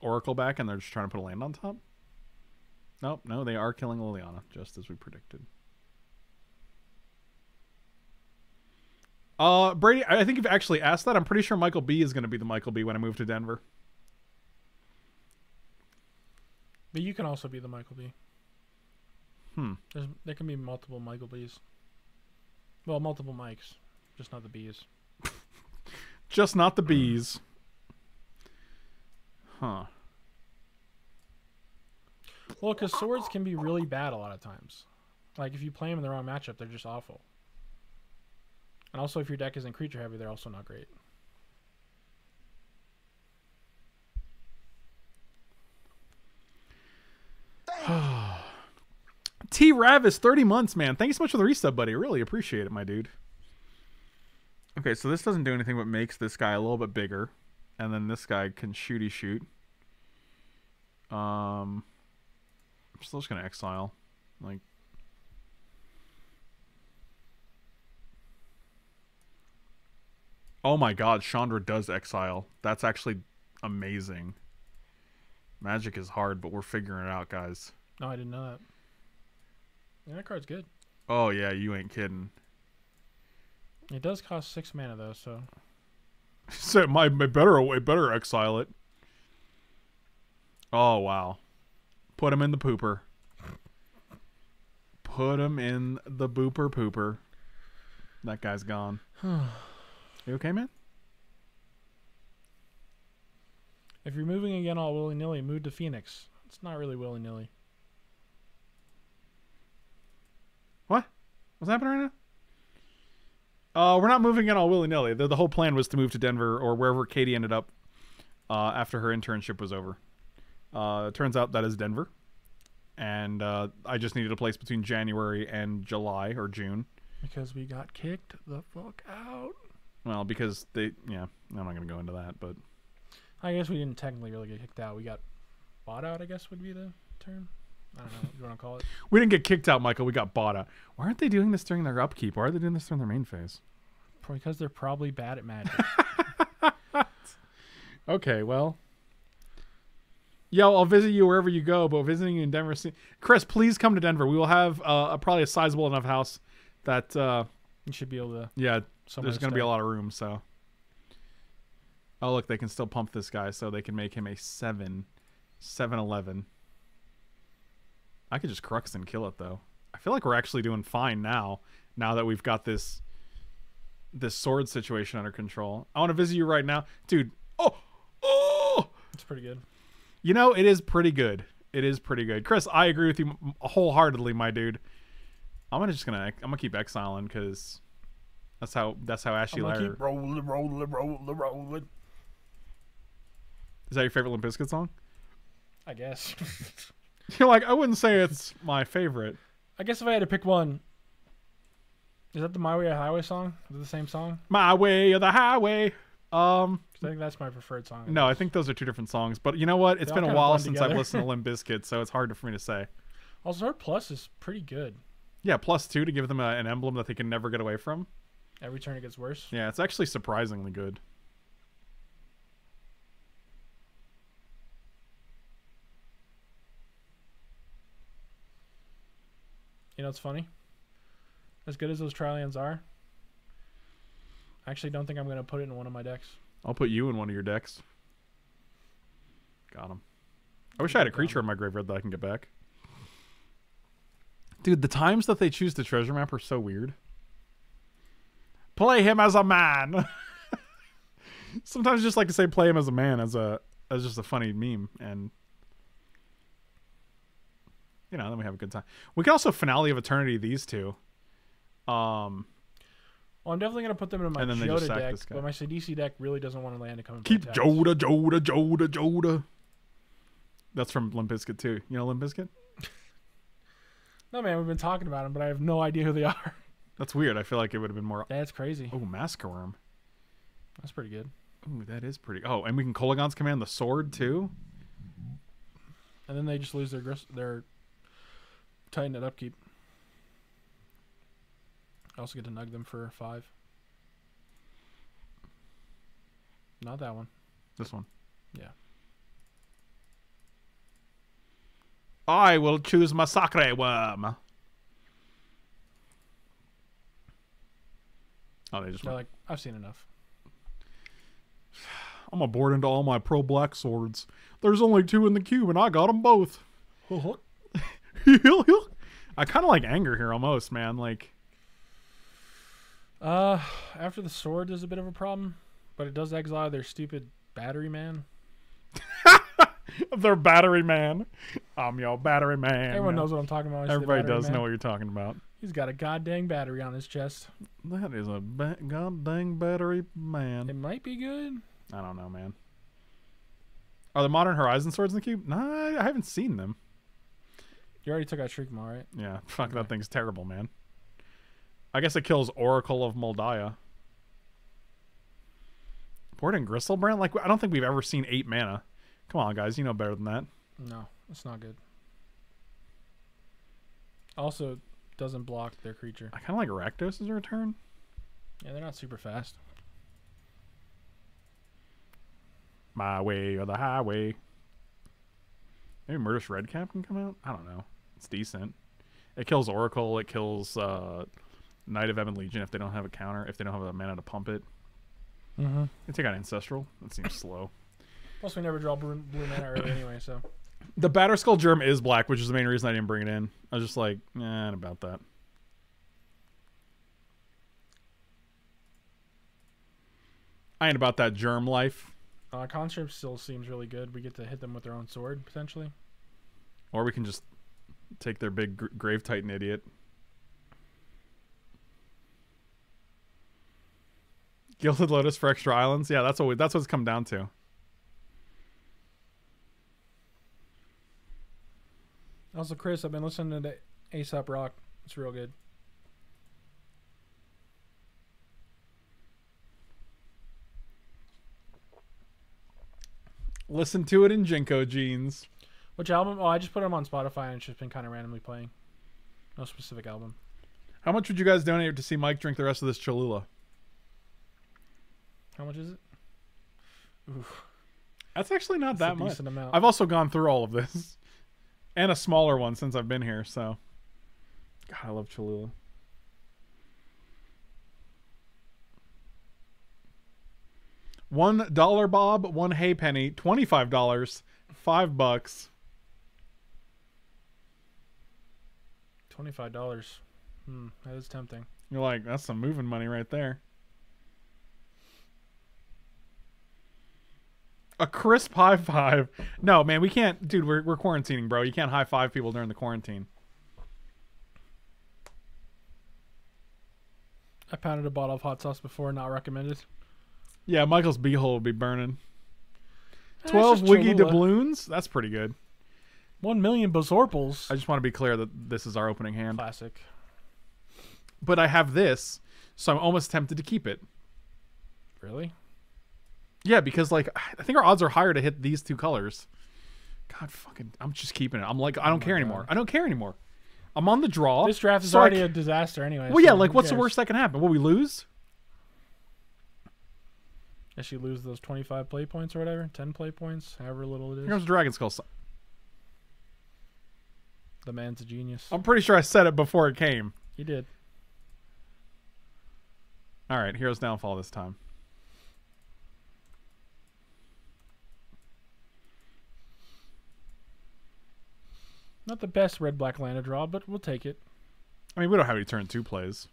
S1: Oracle back and they're just trying to put a land on top. Nope, no, they are killing Liliana, just as we predicted. Uh, Brady, I think you've actually asked that. I'm pretty sure Michael B is going to be the Michael B when I move to Denver.
S2: But you can also be the Michael B.
S1: Hmm.
S2: There's, there can be multiple Michael B's. Well, multiple mics, just not the B's.
S1: Just not the bees. Huh.
S2: Well, because swords can be really bad a lot of times. Like if you play them in the wrong matchup, they're just awful. And also, if your deck isn't creature heavy, they're also not great.
S1: T Ravis, 30 months, man. Thank you so much for the resub, buddy. Really appreciate it, my dude. Okay, so this doesn't do anything but makes this guy a little bit bigger. And then this guy can shooty shoot. Um I'm still just gonna exile. Like Oh my god, Chandra does exile. That's actually amazing. Magic is hard, but we're figuring it out, guys.
S2: No, I didn't know that. Yeah, that card's good.
S1: Oh yeah, you ain't kidding.
S2: It does cost six mana though, so
S1: So my, my better way better exile it. Oh wow. Put him in the pooper. Put him in the booper pooper. That guy's gone. you okay, man?
S2: If you're moving again all willy nilly, move to Phoenix. It's not really willy nilly.
S1: What? What's happening right now? Uh, we're not moving in all willy nilly. The, the whole plan was to move to Denver or wherever Katie ended up uh, after her internship was over. Uh, it turns out that is Denver, and uh, I just needed a place between January and July or June.
S2: Because we got kicked the fuck out.
S1: Well, because they, yeah, I'm not gonna go into that, but
S2: I guess we didn't technically really get kicked out. We got bought out, I guess would be the term. I don't know what you want to call it.
S1: we didn't get kicked out, Michael. We got bought out. Why aren't they doing this during their upkeep? Why are they doing this during their main phase?
S2: Because they're probably bad at magic.
S1: Okay, well. Yo, I'll visit you wherever you go, but visiting you in Denver. Chris, please come to Denver. We will have uh, a, probably a sizable enough house that, uh,
S2: you should be able to.
S1: yeah, there's going to be a lot of room. So, oh look, they can still pump this guy, so they can make him a seven, seven eleven. I could just crux and kill it though. I feel like we're actually doing fine now. Now that we've got this, this sword situation under control. I want to visit you right now, dude. Oh, oh.
S2: It's pretty good.
S1: You know, it is pretty good. It is pretty good. Chris, I agree with you wholeheartedly, my dude. I'm gonna just gonna I'm gonna keep exiling because that's how that's how
S2: gonna
S1: Larry.
S2: keep rolling, rolling, rolling, rolling.
S1: Is that your favorite Limp Bizkit song?
S2: I guess.
S1: You're like I wouldn't say it's my favorite.
S2: I guess if I had to pick one, is that the My Way or Highway song? Is it the same song?
S1: My way or the highway. Um,
S2: I think that's my preferred song.
S1: no, I think those are two different songs. But you know what? It's
S2: They
S1: been a while since I've listened to Limp Bizkit, so it's hard for me to say.
S2: Also, her plus is pretty good.
S1: Yeah, plus two to give them a, an emblem that they can never get away from.
S2: Every turn it gets worse.
S1: Yeah, it's actually surprisingly good.
S2: You know, it's funny. As good as those Trillians are, I actually don't think I'm going to put it in one of my decks.
S1: I'll put you in one of your decks. Got him. I wish I had a creature in my graveyard that I can get back. Dude, the times that they choose the treasure map are so weird. Play him as a man. Sometimes I just like to say play him as a man as a as just a funny meme and you know, then we have a good time. We can also finale of eternity these two. Um
S2: Well, I'm definitely going to put them in my
S1: And then they just
S2: Joda deck, but my Sidisi deck really doesn't want to land to come
S1: Keep. Joda, Joda, Joda, Joda. That's from Limp Bizkit too. You know Limp Bizkit?
S2: No, man, we've been talking about them, but I have no idea who they are.
S1: That's weird. I feel like it would have been more.
S2: That's crazy.
S1: Oh, Massacre Wurm.
S2: That's pretty good.
S1: Ooh, that is pretty. Oh, and we can Kolaghan's command the sword too.
S2: And then they just lose their gris- their Titan at upkeep. I also get to nug them for five. Not that one.
S1: This one.
S2: Yeah.
S1: I will choose Massacre Wurm. Oh, they just
S2: They're
S1: went.
S2: like, I've seen enough.
S1: I'm a board into all my pro black swords. There's only two in the cube, and I got them both. I kind of like anger here almost, man. Like,
S2: Uh, after the sword is a bit of a problem, but it does exile their stupid battery man.
S1: their battery man. I'm your battery man.
S2: Everyone knows what I'm talking about. when I say
S1: Everybody does
S2: man.
S1: know what you're talking about.
S2: He's got a goddamn battery on his chest.
S1: That is a ba- god dang battery man.
S2: It might be good.
S1: I don't know, man. Are the modern Horizon swords in the cube? Nah, I haven't seen them.
S2: You already took out Shriekmaw, right?
S1: Yeah, fuck that thing's terrible, man. I guess it kills Oracle of Mul Daya. Board Griselbrand? Like, I don't think we've ever seen eight mana. Come on, guys, you know better than that.
S2: No, it's not good. Also, doesn't block their creature.
S1: I kind of like Rakdos as a return.
S2: Yeah, they're not super fast.
S1: My way or the highway. Maybe Murderous Redcap can come out? I don't know. It's decent. It kills Oracle. It kills uh, Knight of Ebon Legion if they don't have a counter. If they don't have a mana to pump it.
S2: Mm-hmm.
S1: They take out Ancestral. That seems slow.
S2: Plus, we never draw blue, blue mana anyway, so
S1: The Batterskull germ is black, which is the main reason I didn't bring it in. I was just like, eh, about that. I ain't about that germ life.
S2: Uh, Conscripts still seems really good. We get to hit them with their own sword potentially.
S1: Or we can just take their big gr- Grave Titan idiot. Gilded Lotus for extra islands. Yeah, that's what we, that's what it's come down to.
S2: Also, Chris, I've been listening to ASAP Rock. It's real good.
S1: Listen to it in JNCO jeans.
S2: Which album? Oh, I just put them on Spotify and it's just been kind of randomly playing. No specific album.
S1: How much would you guys donate to see Mike drink the rest of this Cholula?
S2: How much is it? Oof,
S1: That's actually not
S2: it's
S1: that much.
S2: amount.
S1: I've also gone through all of this, and a smaller one since I've been here. So, God, I love Cholula. One dollar, Bob. One hay penny. Twenty-five dollars. Five bucks.
S2: Twenty-five dollars. Hmm, that is tempting.
S1: You're like, that's some moving money right there. A crisp high five. No, man, we can't, dude. We're we're quarantining, bro. You can't high five people during the quarantine.
S2: I pounded a bottle of hot sauce before, not recommended.
S1: Yeah, Michael's beehole will be burning.
S2: Eh,
S1: Twelve
S2: just
S1: wiggy doubloons. That's pretty good.
S2: One million Bazorpals.
S1: I just want to be clear that this is our opening hand.
S2: Classic.
S1: But I have this, so I'm almost tempted to keep it.
S2: Really?
S1: Yeah, because like I think our odds are higher to hit these two colors. God fucking, I'm just keeping it. I'm like, I don't oh care
S2: Oh God.
S1: anymore. I don't care anymore. I'm on the draw.
S2: This draft is
S1: so
S2: already a disaster anyway.
S1: Well, yeah, like what's the worst that can happen? Will we lose?
S2: If she lose those 25 play points or whatever, 10 play points, however little it is.
S1: Here comes Dragonskull.
S2: The man's a genius.
S1: I'm pretty sure I said it before it came.
S2: He did.
S1: All right, Hero's Downfall this time.
S2: Not the best red black land to draw, but we'll take it.
S1: I mean, we don't have any turn two plays.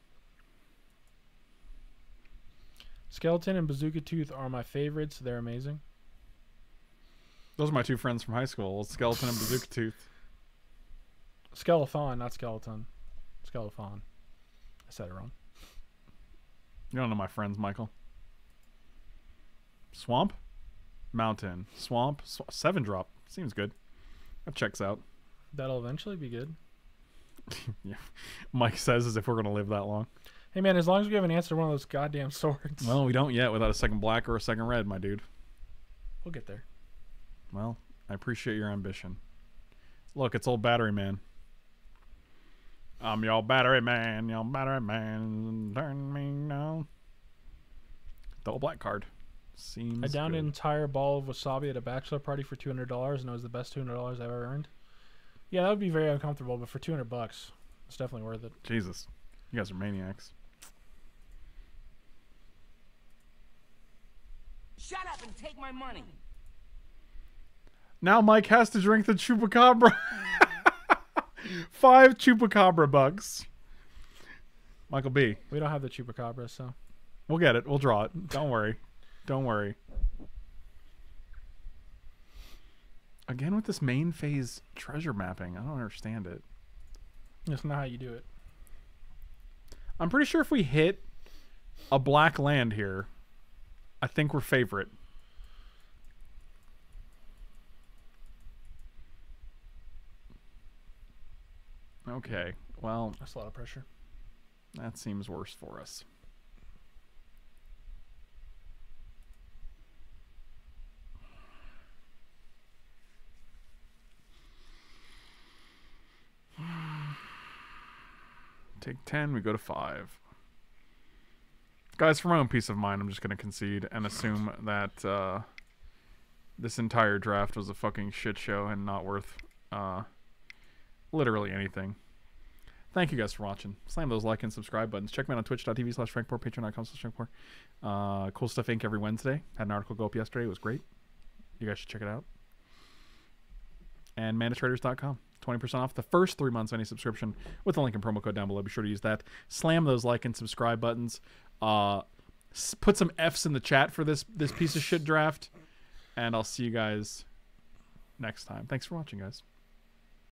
S2: Skeleton and Bazooka Tooth are my favorites. They're amazing.
S1: Those are my two friends from high school, Skeleton and Bazooka Tooth.
S2: Skeleton, not skeleton. Skeleton. I said it wrong.
S1: You don't know my friends, Michael. Swamp, Mountain, Swamp, sw- Seven Drop seems good. That checks out.
S2: That'll eventually be good.
S1: Yeah, Mike says as if we're gonna live that long.
S2: Hey man, as long as we have an answer to one of those goddamn swords,
S1: Well, we don't yet without a second black or a second red, my dude.
S2: we'll get there.
S1: Well, I appreciate your ambition. Look, it's old Battery Man. I'm your Battery Man, your Battery Man. Turn me down. Double black card. Seems
S2: I downed
S1: good.
S2: an entire ball of wasabi at a bachelor party for two hundred dollars, and it was the best two hundred dollars I've ever earned. Yeah, that would be very uncomfortable, but for two hundred bucks, it's definitely worth it.
S1: Jesus, you guys are maniacs.
S5: Shut up and take my money.
S1: Now Mike has to drink the chupacabra. Five chupacabra bucks. Michael B.
S2: We don't have the chupacabra, so
S1: We'll get it. We'll draw it. Don't worry. Don't worry. Again with this main phase treasure mapping. I don't understand it.
S2: that's not how you do it.
S1: I'm pretty sure if we hit a black land here, I think we're favorite. Okay. Well,
S2: That's a lot of pressure.
S1: that seems worse for us. Take 10, we go to 5. Guys, for my own peace of mind, I'm just going to concede and assume that uh, this entire draft was a fucking shit show and not worth uh, literally anything. Thank you guys for watching. Slam those like and subscribe buttons. Check me out on twitch.tv slash franklepore, patreon.com slash franklepore. Uh, cool Stuff Inc. every Wednesday. Had an article go up yesterday. It was great. You guys should check it out. and manatraders.com. 20% off the first three months of any subscription with the link and promo code down below. Be sure to use that. Slam those like and subscribe buttons. Uh, put some F's in the chat for this this piece of shit draft. And I'll see you guys next time. Thanks for watching, guys.